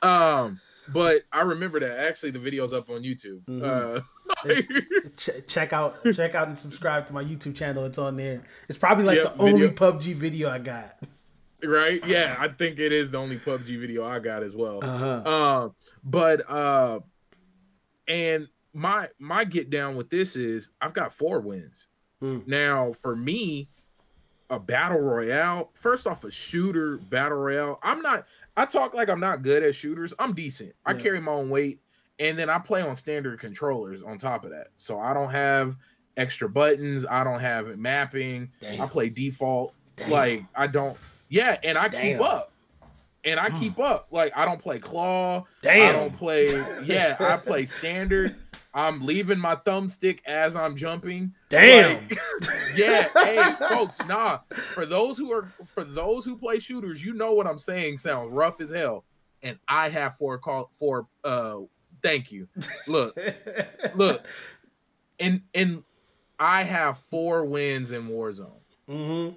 um but i remember that actually the video's up on youtube Mm-hmm. uh [laughs] Ch- check out, check out, and subscribe to my YouTube channel. It's on there. It's probably like Yep, the only video. PUBG video I got. right yeah i think it is the only pubg video i got as well Uh-huh. um but uh and my my get down with this is i've got four wins Hmm. now for me a battle royale first off a shooter battle royale i'm not i talk like i'm not good at shooters i'm decent i carry my own weight and then i play on standard controllers on top of that so i don't have extra buttons i don't have mapping i play default Damn. like i don't yeah and i keep up and I keep up. Like I don't play claw. Damn. I don't play. Yeah, I play [laughs] standard. I'm leaving my thumbstick as I'm jumping. Damn. Like, [laughs] yeah. Hey, folks. Nah. For those who are for those who play shooters, you know what I'm saying sounds rough as hell. And I have four call for. Uh, thank you. Look, [laughs] look, and and I have four wins in Warzone, hmm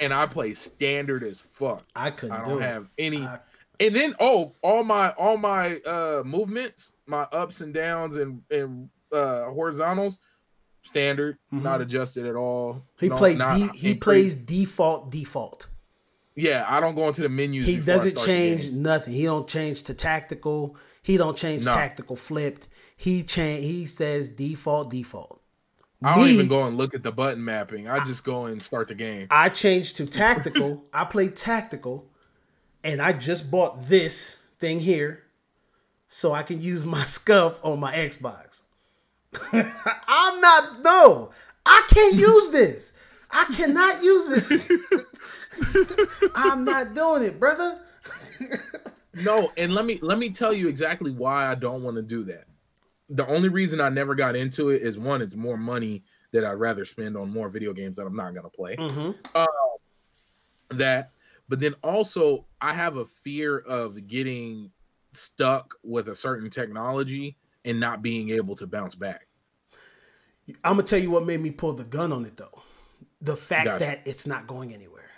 and I play standard as fuck. I couldn't I do don't it. have any. I- And then oh, all my all my uh movements, my ups and downs and and uh horizontals, standard, not adjusted at all. He No- plays de- he increased. plays default default. Yeah, I don't go into the menus. He doesn't change nothing. He don't change to tactical. He don't change No. tactical flipped. He change. He says default default. I don't Me- even go and look at the button mapping. I just go and start the game. I changed to tactical. I played tactical, and I just bought this thing here, so I can use my [laughs] scuff on my Xbox. [laughs] I'm not. No, I can't use this. I cannot use this. [laughs] I'm not doing it, brother. No, and let me let me tell you exactly why I don't want to do that. The only reason I never got into it is one, it's more money that I'd rather spend on more video games that I'm not gonna play. Uh, that, but then also I have a fear of getting stuck with a certain technology and not being able to bounce back. I'm gonna tell you what made me pull the gun on it though. The fact Gotcha. that it's not going anywhere.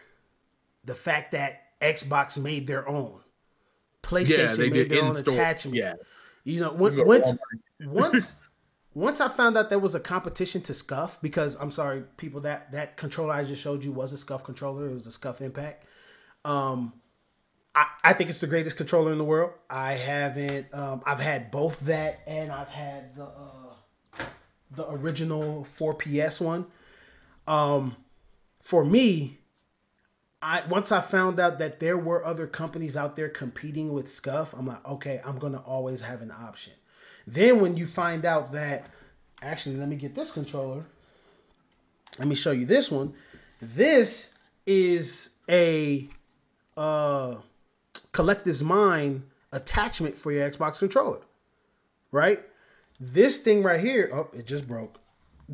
The fact that Xbox made their own. PlayStation Yeah, made their own in-store. attachment. Yeah. You know, when, You once [laughs] once once I found out there was a competition to Scuff, because I'm sorry, people that that controller I just showed you was a Scuff controller. It was a Scuff Impact. Um, I, I think it's the greatest controller in the world. I haven't. Um, I've had both that and I've had the uh, the original 4PS one. Um, for me, I once I found out that there were other companies out there competing with Scuff, I'm like, okay, I'm gonna always have an option. Then when you find out that, actually, let me get this controller. Let me show you this one. This is a uh, Collective Minds attachment for your Xbox controller, right? This thing right here, oh, it just broke.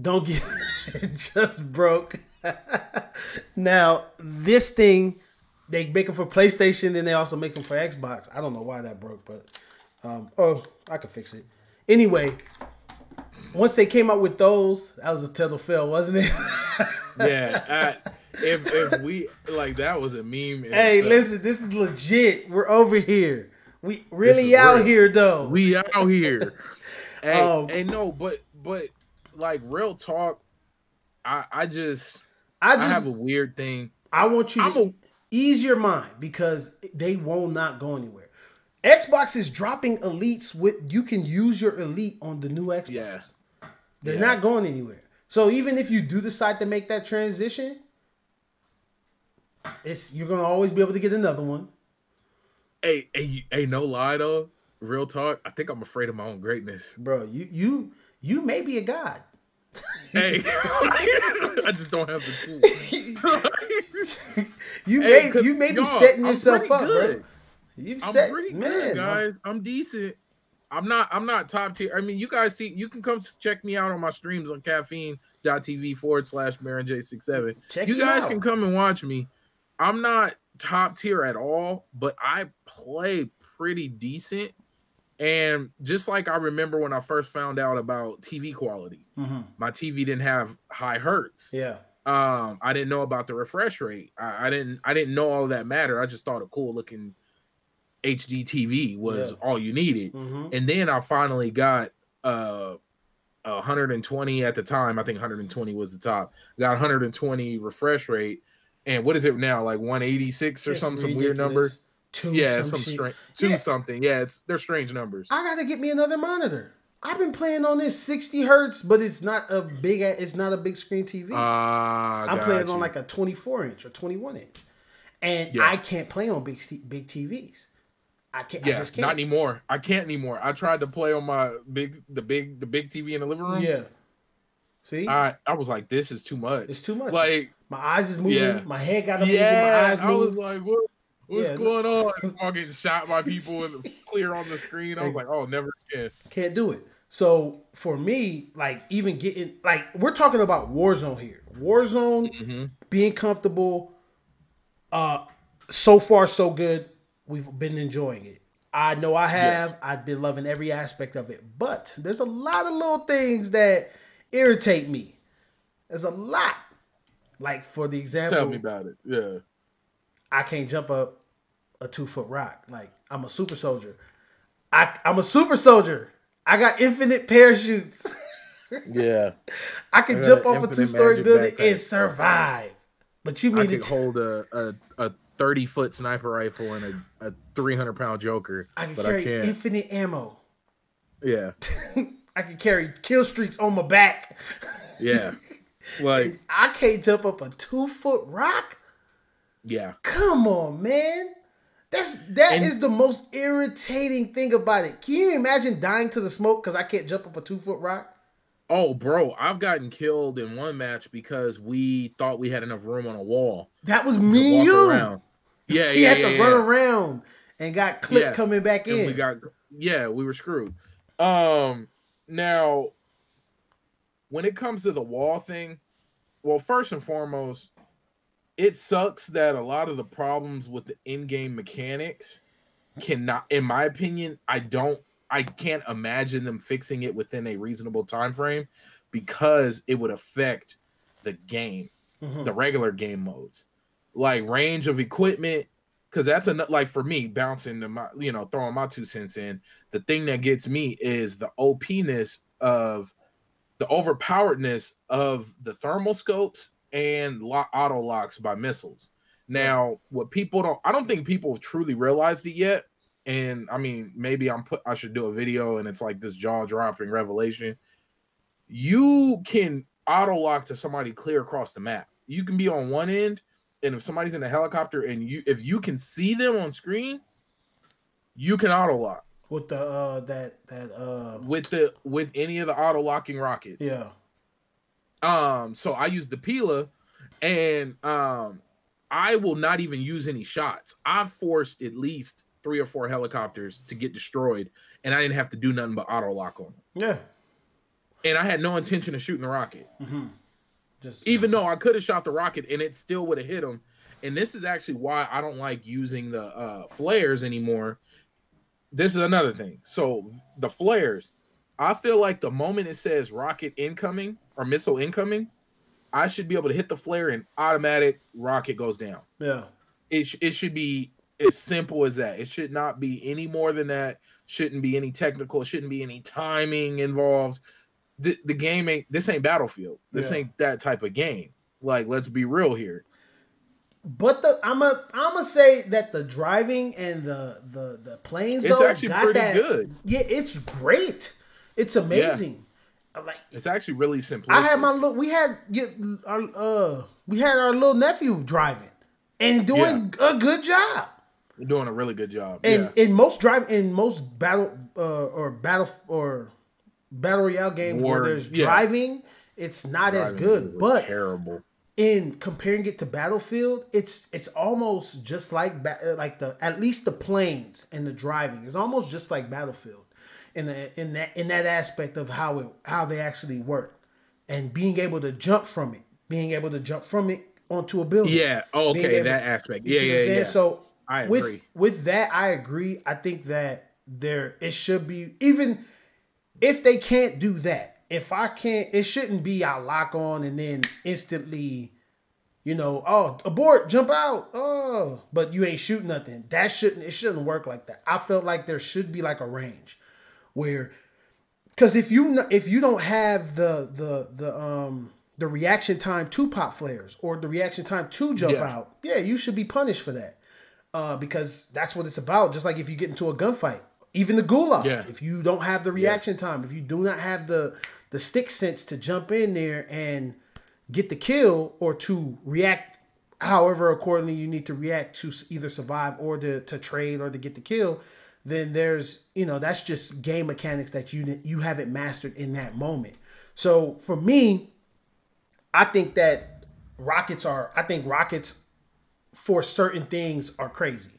Don't get [laughs] it just broke. [laughs] now, this thing, they make them for PlayStation and they also make them for Xbox. I don't know why that broke, but um, oh, I could fix it. Anyway, once they came out with those, that was a total fail, wasn't it? [laughs] Yeah. I, if if we like that was a meme. hey, itself. listen, this is legit. We're over here. We really out real. here though. We out here. [laughs] hey, Um, hey, no, but but like real talk, I I just I I just have a weird thing. I want you I'm to a- ease your mind because they will not go anywhere. Xbox is dropping elites with you can use your elite on the new Xbox. Yes. They're yeah. not going anywhere. So even if you do decide to make that transition, it's you're gonna always be able to get another one. Hey, hey, hey, no lie though. Real talk. I think I'm afraid of my own greatness. Bro, you you you may be a god. Hey, [laughs] [laughs] I just don't have the tools. [laughs] You may you may be setting yourself up, bro. You've I'm set pretty man, good, I'm- guys. I'm decent. I'm not. I'm not top tier. I mean, you guys see. You can come check me out on my streams on caffeine.tv forward slash Baron J67. Check you you guys out. can come and watch me. I'm not top tier at all, but I play pretty decent. And just like I remember when I first found out about TV quality, Mhm. my TV didn't have high hertz Yeah. um i didn't know about the refresh rate I, I didn't i didn't know all that mattered i just thought a cool looking hd tv was Yeah. all you needed hmm and then i finally got uh 120 at the time i think 120 was the top got 120 refresh rate and what is it now like 186 or It's some some weird number. Two yeah some some strange two Yeah. something yeah it's they're strange numbers I gotta get me another monitor. I've been playing on this 60 hertz, but it's not a big. It's not a big screen TV. ah I'm playing got on like a 24 inch or 21 inch, and Yeah. I can't play on big big TVs. I can't. I yeah just not can't. anymore i can't anymore i tried to play on my big the big the big tv in the living room Yeah. See, I I was like, this is too much. it's too much. Like, my eyes is moving. Yeah. My head got to move. My yeah, eyes I was like, what? What's Yeah, no- going on? [laughs] I'm getting shot by people and clear on the screen. I was like, oh, never again. Can't do it. So for me, like even getting like we're talking about Warzone here. Warzone Mm-hmm. being comfortable. Uh, so far so good. We've been enjoying it. I know I have. I've been loving every aspect of it. But there's a lot of little things that irritate me. There's a lot. Like for the example, Tell me about it. Yeah. I can't jump up a two foot rock. Like I'm a super soldier. I I'm a super soldier. I got infinite parachutes. [laughs] Yeah, I can I jump off a two story building backpack. and survive. But you I mean could it? hold a a, a thirty foot sniper rifle and a, a three hundred pound Joker, I can but carry I can't. infinite ammo. yeah, [laughs] I can carry kill streaks on my back. yeah, [laughs] like [laughs] I can't jump up a two foot rock. yeah. Come on, man. That's that And- is the most irritating thing about it. Can you imagine dying to the smoke because I can't jump up a two foot rock? Oh, bro, I've gotten killed in one match because we thought we had enough room on a wall That was me and you. around. [laughs] Yeah, He yeah, had yeah, to yeah. run around and got clipped Yeah. coming back and in. we got yeah we were screwed um now when it comes to the wall thing well first and foremost it sucks that a lot of the problems with the in-game mechanics cannot in my opinion i don't i can't imagine them fixing it within a reasonable time frame because it would affect the game Mhm. the regular game modes like range of equipment because that's a like for me bouncing to my you know throwing my two cents in the thing that gets me is the opness of the overpoweredness of the thermal scopes and lo- auto locks by missiles. Now what people don't i don't think people have truly realized it yet. And i mean maybe i'm put i should do a video and it's like this jaw-dropping revelation. You can auto lock to somebody clear across the map. You can be on one end and if somebody's in a helicopter and you if you can see them on screen you can auto lock with the uh that that uh with the with any of the auto locking rockets yeah. um so i use the pila and um i will not even use any shots i've forced at least three or four helicopters to get destroyed and i didn't have to do nothing but auto lock on them Yeah. and i had no intention of shooting the rocket Just even though I could have shot the rocket and it still would have hit him. And this is actually why I don't like using the uh, flares anymore. This is another thing. So the flares, I feel like the moment it says rocket incoming or missile incoming, I should be able to hit the flare and automatic rocket goes down. yeah. It, sh- it should be as simple as that. It should not be any more than that. Shouldn't be any technical. Shouldn't be any timing involved. The, the game ain't this ain't Battlefield. This Yeah. ain't that type of game. Like, let's be real here. But the I'm a I'm gonna say that the driving and the the the planes It's though, actually got pretty that- good. Yeah, it's great. It's amazing. I'm Like It's actually really simple. I had my little we had get our uh we had our little nephew driving and doing a good job. You're doing a really good job. And yeah. in most drive in most battle uh, or battle or battle royale games War- where there's yeah. driving, it's not as good. But terrible. In comparing it to Battlefield, it's it's almost just like uh, like the at least the planes and the driving is almost just like Battlefield in the, in that in that aspect of how it how they actually work and being able to jump from it, being able to jump from it onto a building. Yeah. Being Okay. able- that aspect. Yeah. Yeah. what I'm saying? Yeah. So I with agree. with that, I agree. I think that there it should be even if they can't do that. If I can't, it shouldn't be I lock on and then instantly, you know, oh abort, jump out, oh, but you ain't shoot nothing. That shouldn't it shouldn't work like that. I felt like there should be like a range where because if you if you don't have the the the um the reaction time to pop flares or the reaction time to jump Yeah. out, yeah, you should be punished for that. Uh, because that's what it's about. Just like if you get into a gunfight, even the gulag, Yeah. if you don't have the reaction time, if you do not have the the stick sense to jump in there and get the kill or to react however accordingly you need to react to either survive or to, to trade or to get the kill then there's you know that's just game mechanics that you you haven't mastered in that moment. So for me i think that rockets are i think rockets for certain things are crazy.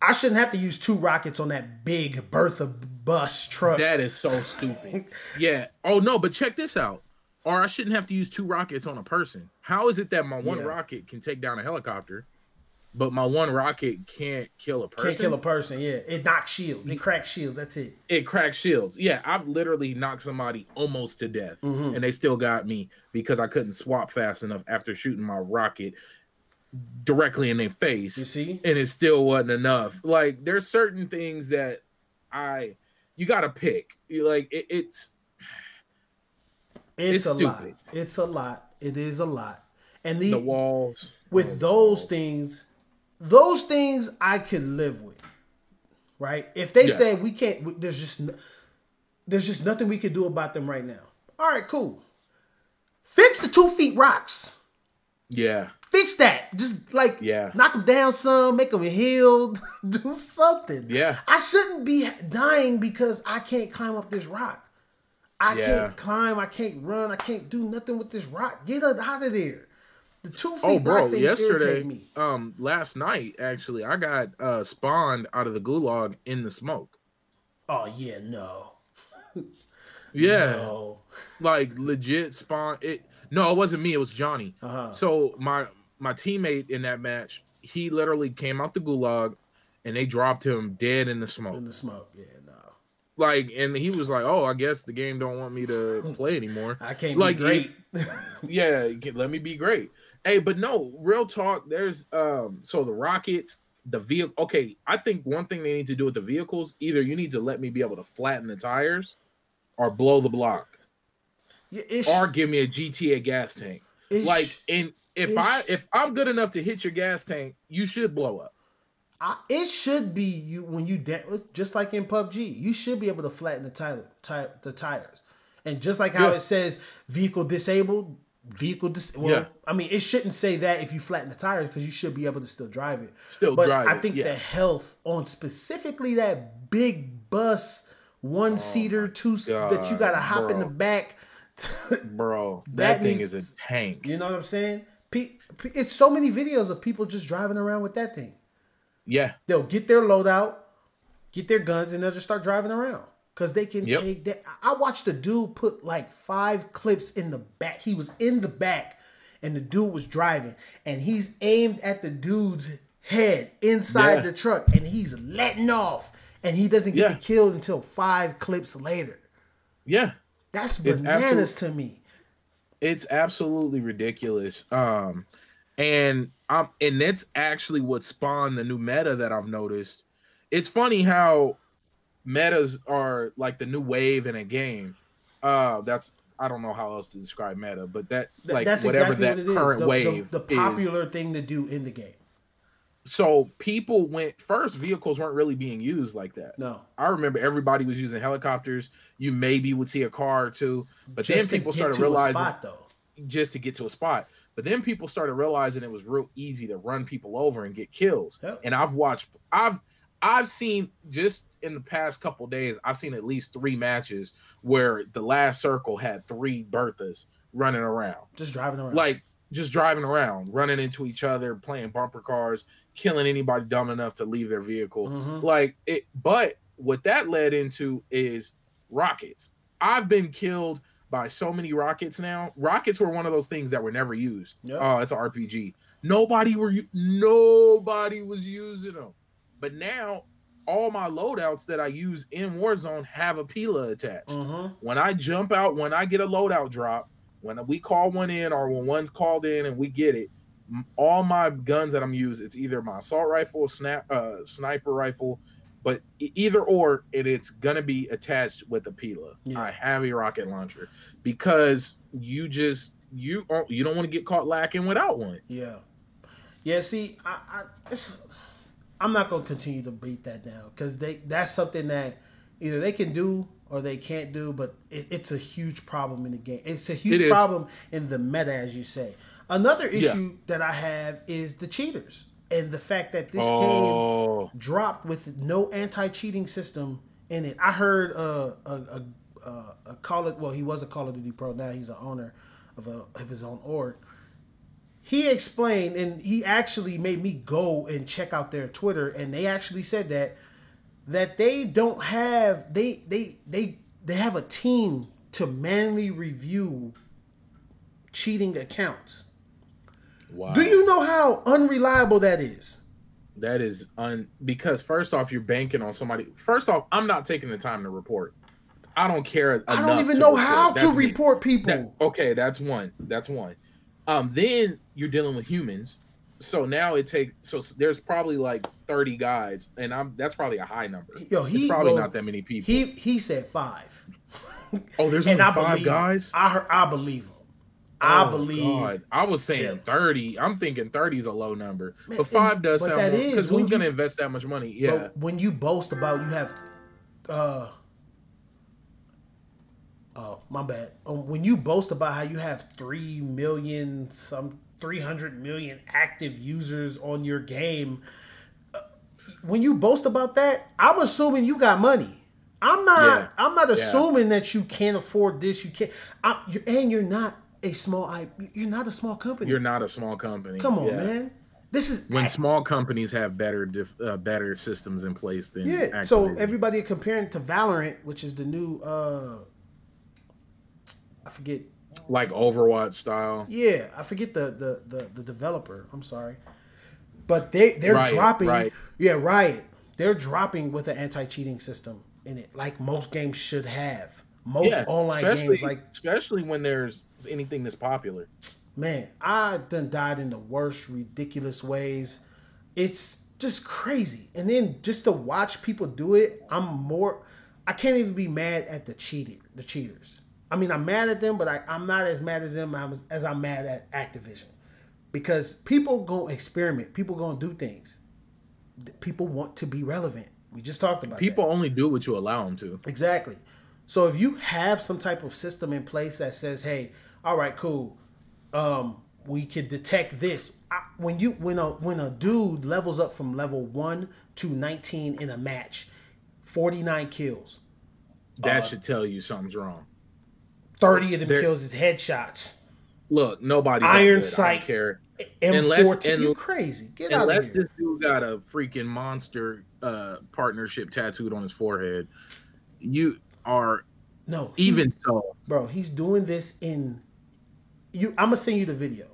I shouldn't have to use two rockets on that big bertha bus truck That is so stupid. yeah. Oh no, but check this out. Or I shouldn't have to use two rockets on a person. How is it that my one Yeah. rocket can take down a helicopter, but my one rocket can't kill a person? can't kill a person yeah it knocks shields it cracks shields that's it it cracks shields. Yeah, I've literally knocked somebody almost to death, Mm-hmm. and they still got me because I couldn't swap fast enough after shooting my rocket directly in their face. You see? and it still wasn't enough. Like there's certain things that I you got to pick. You like it, it's It's, It's a lot. It's a lot. It is a lot. And the, the walls with oh, those things, those things I can live with. Right? If they Yeah. say we can't, there's just there's just nothing we can do about them right now. All right, cool. Fix the two feet rocks. Yeah, Fix that. Just like Yeah. knock them down some, make them healed, [laughs] do something. Yeah. I shouldn't be dying because I can't climb up this rock. I Yeah. can't climb. I can't run. I can't do nothing with this rock. Get out of there. The two feet Oh, rock bro! Yesterday, me. um, last night actually, I got uh spawned out of the gulag in the smoke. Oh yeah, no, [laughs] Yeah, no. like legit spawn. It no, it wasn't me. It was Johnny. Uh-huh. So my my teammate in that match, he literally came out the gulag, and they dropped him dead in the smoke. In the smoke, yeah, no. like and he was like oh i guess the game don't want me to [laughs] play anymore I can't like be great. it- [laughs] yeah let me be great hey but no real talk there's um so the rockets the vehicle okay i think one thing they need to do with the vehicles either you need to let me be able to flatten the tires or blow the block Yeah, or give me a gta gas tank like and if i if i'm good enough to hit your gas tank you should blow up I, it should be you when you just like in PUBG, you should be able to flatten the tire, tire the tires, and just like how Yeah. it says vehicle disabled, vehicle dis. Well, Yeah. I mean, it shouldn't say that if you flatten the tires because you should be able to still drive it. Still but drive I it, think yeah. the health on specifically that big bus, one oh seater, two s- that you got to hop in the back. [laughs] bro that, That thing needs- is a tank you know what I'm saying? It's so many videos of people just driving around with that thing. yeah they'll get their loadout, get their guns, and they'll just start driving around because they can Yep. take that. I watched a dude put like five clips in the back. He was in the back, and the dude was driving, and he's aimed at the dude's head inside Yeah. the truck, and he's letting off, and he doesn't get Yeah. the kill until five clips later. yeah That's bananas to me. it's absolutely ridiculous um and um and that's actually what spawned the new meta that i've noticed it's funny how metas are like the new wave in a game uh that's i don't know how else to describe meta but that Th- like That's whatever exactly that what current The, wave the, the is popular thing to do in the game. So people went first vehicles weren't really being used like that No, I remember everybody was using helicopters. You maybe would see a car or two, but just then people started realizing spot, though. just to get to a spot. But then people started realizing it was real easy to run people over and get kills. Yep. And I've watched I've I've seen just in the past couple days, I've seen at least three matches where the last circle had three Berthas running around. Just driving around. Like just driving around, running into each other, playing bumper cars, killing anybody dumb enough to leave their vehicle. Mhm. Like it, but what that led into is rockets. I've been killed by so many rockets now. Rockets were one of those things that were never used. Yep. Oh, it's an RPG. Nobody were nobody was using them. But now all my loadouts that I use in Warzone have a Pila attached. Mhm. When I jump out, when I get a loadout drop, when we call one in or when one's called in and we get it, all my guns that I'm using, it's either my assault rifle, snap, uh, sniper rifle, but either or, it, it's gonna be attached with a Pila. Yeah. I have a rocket launcher because you just you don't- you don't want to get caught lacking without one. Yeah, yeah. See, I, I it's, I'm not gonna continue to beat that down because they that's something that either they can do or they can't do, but it, it's a huge problem in the game. It's a huge is. problem in the meta, as you say. Another Yeah. issue that I have is the cheaters and the fact that this game Oh, dropped with no anti-cheating system in it. I heard uh, a a, a, a Call it well, he was a Call of Duty pro. Now he's an owner of a of his own org. He explained, and he actually made me go and check out their Twitter, and they actually said that that they don't have they they they they have a team to manually review cheating accounts. wow. Do you know how unreliable that is? That is un because first off, you're banking on somebody. First off, I'm not taking the time to report. I don't care. I don't even know report. how to me. report people. That- okay, that's one. That's one. Um, then you're dealing with humans, so now it takes so there's probably like 30 guys and i'm that's probably a high number Yo, he it's probably well, not that many people He he said five, [laughs] oh there's only I five him. guys I heard, I believe him. I Oh, believe. God. I was saying Yeah. 30. I'm thinking 30 is a low number. Man, but five and- does but sound that more is because who's gonna invest that much money? Yeah. But when you boast about you have, uh, oh my bad. Um, when you boast about how you have three million, some three hundred million active users on your game, when you boast about that, I'm assuming you got money. I'm not. Yeah. I'm not Yeah. assuming that you can't afford this. You can't. I'm, you and you're not a small. I. You're not a small company. You're not a small company. Come on, Yeah. man. This is When small companies have better dif- uh, better systems in place than Yeah, so everybody comparing to Valorant, which is the new uh I forget like Overwatch style. yeah, I forget the the the, the developer. I'm sorry. But they they're Riot, dropping Riot. Yeah, right. They're dropping with an anti-cheating system in it, like most games should have. Most Yeah, online games, like especially when there's anything that's popular. man, I done died in the worst ridiculous ways. It's just crazy. And then just to watch people do it, I'm more I can't even be mad at the cheater the cheaters. I mean I'm mad at them, but I, I'm not as mad as them as, as I'm mad at Activision. Because people go experiment, people gonna do things. People want to be relevant. We just talked about that. People only do what you allow them to. Exactly. So if you have some type of system in place that says, "Hey, all right, cool, um, we can detect this." I, when you when a when a dude levels up from level one to nineteen in a match, forty nine kills, That Uh, should tell you something's wrong. thirty of them kills is headshots. Look, nobody's Iron that good. I sight. care. M Unless- and- you crazy? Get out of Unless this dude got a freaking monster uh, partnership tattooed on his forehead, you are no, even so. bro. He's doing this in you. I'm gonna send you the video.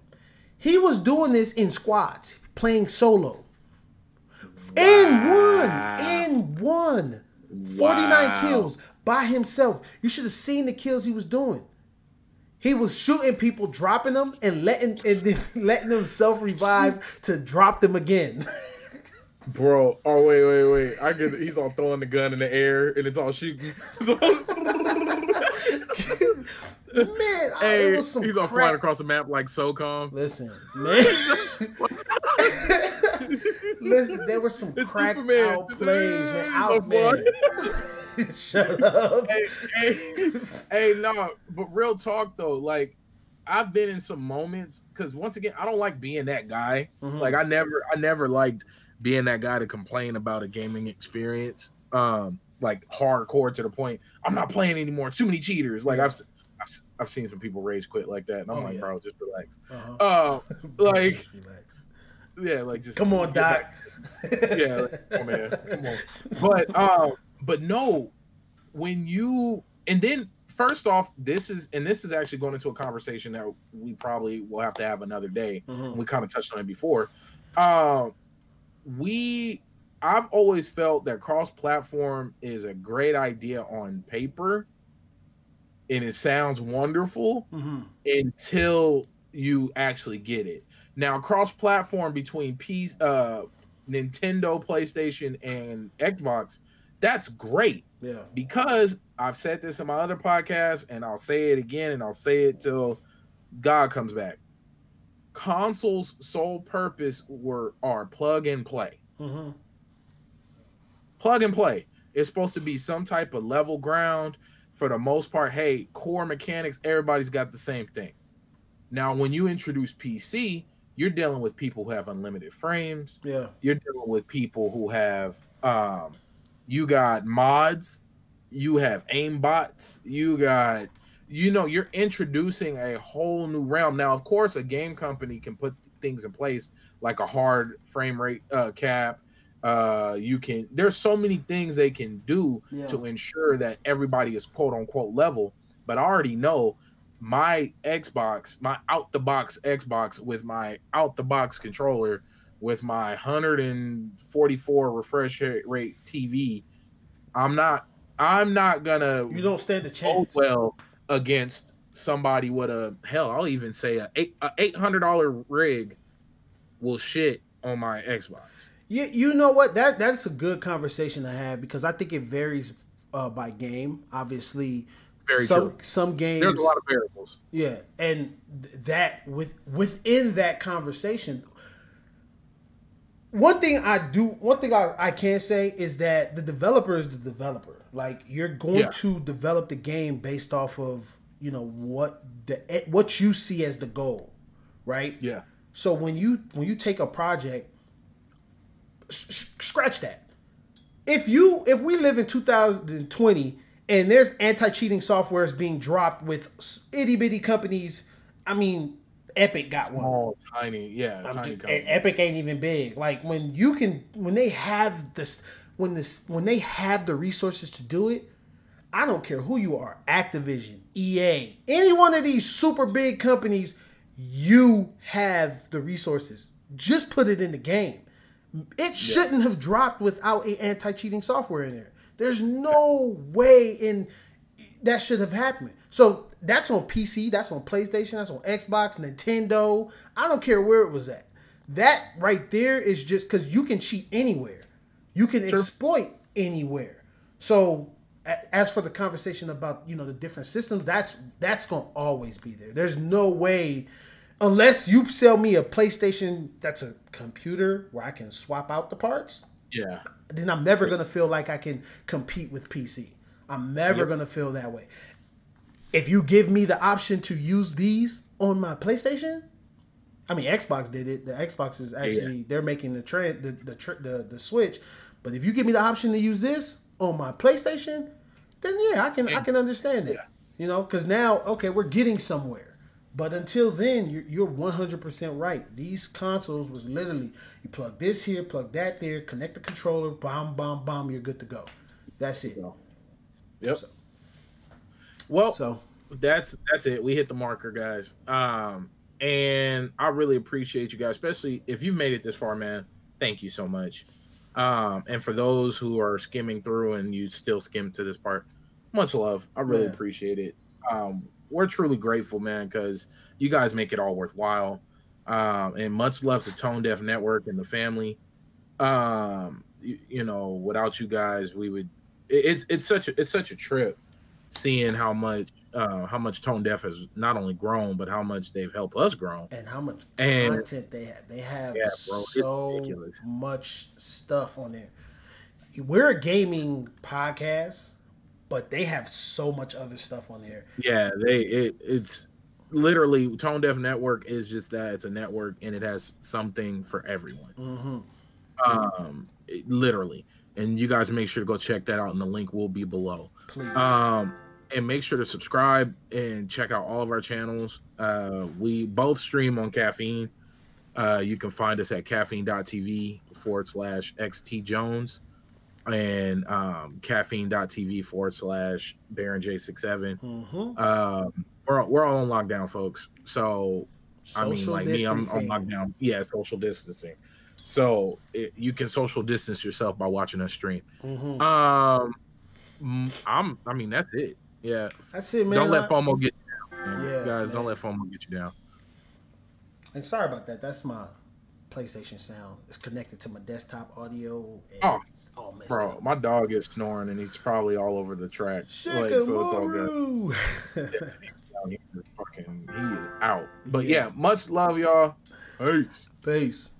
He was doing this in squads, playing solo. And one, and one. 49 Wow. kills by himself. You should have seen the kills he was doing. He was shooting people, dropping them, and letting and then [laughs] letting them self revive to drop them again. [laughs] Bro, oh wait, wait, wait! I get it. He's all throwing the gun in the air and it's all shooting. Man, oh, hey, it was some he's all crap. flying across the map like SOCOM. Listen, [laughs] man. Listen, there were some It's crack Superman. out plays, man. He's oh, Out, man. [laughs] Shut up. hey, hey, hey, no, but real talk though, like I've been in some moments because once again, I don't like being that guy. Mhm. Like I never, I never liked being that guy to complain about a gaming experience, um, like hardcore to the point I'm not playing anymore. Too many cheaters. Like I've, I've, I've seen some people rage quit like that, and I'm Oh, like, yeah. bro, just relax. Uh-huh. Uh, [laughs] like, Just relax. yeah, like just Come on, get back Doc. yeah, like, oh man, come on. [laughs] But um, but no, when you and then first off, this is and this is actually going into a conversation that we probably will have to have another day. Mhm. We kind of touched on it before. Um, we I've always felt that cross-platform is a great idea on paper, and it sounds wonderful Mhm. until you actually get it. Now, cross-platform between P, uh, Nintendo, PlayStation, and Xbox, that's great Yeah. because I've said this in my other podcast, and I'll say it again, and I'll say it till God comes back. Consoles' sole purpose were are plug and play Mhm. plug and play. It's supposed to be some type of level ground. For the most part, hey, core mechanics, everybody's got the same thing. Now, when you introduce PC, you're dealing with people who have unlimited frames. Yeah. You're dealing with people who have um you got mods, you have aim bots, you got you know, you're introducing a whole new realm. Now, of course, a game company can put things in place like a hard frame rate uh, cap, uh you can there's so many things they can do Yeah. to ensure that everybody is quote unquote level but i already know my xbox my out the box xbox with my out the box controller with my 144 refresh rate tv i'm not i'm not gonna You don't stand a chance. well against somebody with a hell i'll even say a eight a $800 rig will shit on my Xbox. You, you know what that that's a good conversation to have because I think it varies uh, by game. Obviously, Very some true. some games There's a lot of variables. Yeah, and th- that with within that conversation, one thing I do, one thing I, I can say is that the developer is the developer. Like you're going Yeah. to develop the game based off of you know what the eh, what you see as the goal, right? Yeah. So when you when you take a project, scratch that. If you if we live in 2020 and there's anti-cheating software is being dropped with itty bitty companies, I mean, Epic got one. Tiny, yeah, tiny just- Epic ain't even big. Like when you can, when they have this, when this, when they have the resources to do it, I don't care who you are, Activision, EA, any one of these super big companies, you have the resources. Just put it in the game. It shouldn't have dropped without a anti-cheating software in there. There's no way in that should have happened. So that's on PC, that's on PlayStation, that's on Xbox, Nintendo. I don't care where it was at. That right there is just because you can cheat anywhere, you can exploit anywhere. So as for the conversation about you know the different systems, that's that's gonna always be there. There's no way unless you sell me a PlayStation that's a computer where I can swap out the parts yeah. then I'm never gonna feel like I can compete with PC. I'm never gonna feel that way. If you give me the option to use these on my PlayStation, I mean Xbox did it. The Xbox is actually they're making the trend the the, tr- the the switch. But if you give me the option to use this on my PlayStation, then yeah, I can I can understand it. You know, because now okay, we're getting somewhere. But until then, you're, you're 100% right. These consoles was literally you plug this here, plug that there, connect the controller, bomb, bomb, bomb, you're good to go. That's it. Yep. Well, So that's that's it. We hit the marker, guys. Um, and I really appreciate you guys, especially if you made it this far, man. Thank you so much. Um, and for those who are skimming through and you still skim to this part, much love. I really Yeah. appreciate it. Um, we're truly grateful, man, because you guys make it all worthwhile. Um, and much love to Tone Deaf Network and the family. Um, you, you know, without you guys, we would. it- It's it's such a it's such a trip seeing how much uh, how much Tone Deaf has not only grown, but how much they've helped us grow. and how much And- content they have. They have Yeah, bro, so much stuff on there. We're a gaming podcast, but they have so much other stuff on there. Yeah, they it it's literally Tone Deaf Network is just that it's a network and it has something for everyone. Mm-hmm. Um, it- literally, and you guys make sure to go check that out, and the link will be below. Please. Um, and make sure to subscribe and check out all of our channels. Uh, we both stream on caffeine. Uh, you can find us at caffeine.tv forward slash XT Jones and um, caffeine.tv forward slash Baron J67. mm-hmm. Um, we're, we're all on lockdown, folks. So, I mean, like me, I'm on lockdown. Yeah, social distancing. So, it, you can social distance yourself by watching us stream. hmm Um, Mm, I'm. I mean, that's it. Yeah. That's it, man. don't let FOMO get you down. man. Yeah, guys, don't let FOMO get you down. And sorry about that. That's my PlayStation sound. It's connected to my desktop audio. And Oh, it's all messed Bro, up. my dog is snoring and he's probably all over the track. Like, so it's all good. Shikamaru. Down [laughs] here, Fucking, he is out. But Yeah. yeah, much love, y'all. Peace. Peace.